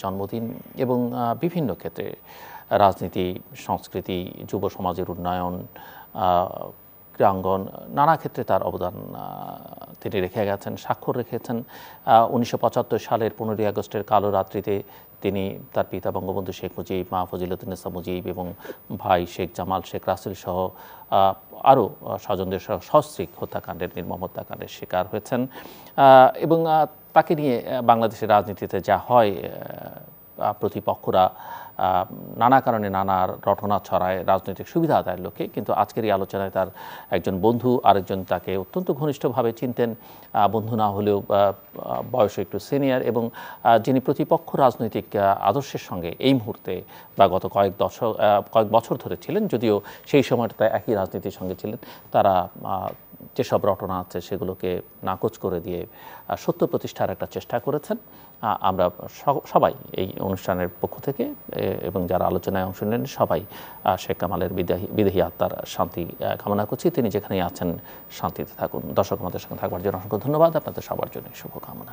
জন্মদিন এবং বিভিন্ন ক্ষেত্রে রাজনীতি, সংস্কৃতি, যুব সমাজের উন্নয়ন ক্রীড়াঙ্গন, নানা ক্ষেত্রে তার অবদান তিনি রেখে গেছেন, স্বাক্ষর রেখেছেন। উনিশশো পঁচাত্তর সালের পনেরোই আগস্টের কালো রাত্রিতে তিনি তার পিতা বঙ্গবন্ধু শেখ মুজিব, মা ফজিলতুন্নেসা মুজিব এবং ভাই শেখ জামাল শেখ রাসেল সহ আরও স্বজনদের সহ সস্ত্রীক হত্যাকাণ্ডের, নির্মম হত্যাকাণ্ডের শিকার হয়েছেন। এবং তাকে নিয়ে বাংলাদেশের রাজনীতিতে যা হয় প্রতিপক্ষরা নানা কারণে নানা রটনা ছড়ায় রাজনৈতিক সুবিধা আদায়ের লক্ষ্যে, কিন্তু আজকের এই আলোচনায় তার একজন বন্ধু আরেকজন তাকে অত্যন্ত ঘনিষ্ঠভাবে চিনতেন। বন্ধু না হলেও বয়সে একটু সিনিয়র এবং যিনি প্রতিপক্ষ রাজনৈতিক আদর্শের সঙ্গে এই মুহূর্তে বা গত কয়েক দশক কয়েক বছর ধরে ছিলেন, যদিও সেই সময়টা একই রাজনীতির সঙ্গে ছিলেন, তারা যেসব রটনা আছে সেগুলোকে নাকচ করে দিয়ে সত্য প্রতিষ্ঠার একটা চেষ্টা করেছেন। আমরা সবাই এই অনুষ্ঠানের পক্ষ থেকে এবং যারা আলোচনায় অংশ নেন সবাই শেখ কামালের বিদেহী বিদেহী আত্মার শান্তি কামনা করছি। তিনি যেখানেই আছেন, শান্তিতে থাকুন। দর্শক আমাদের সঙ্গে থাকবার জন্য অসংখ্য ধন্যবাদ। আপনাদের সবার জন্য শুভকামনা।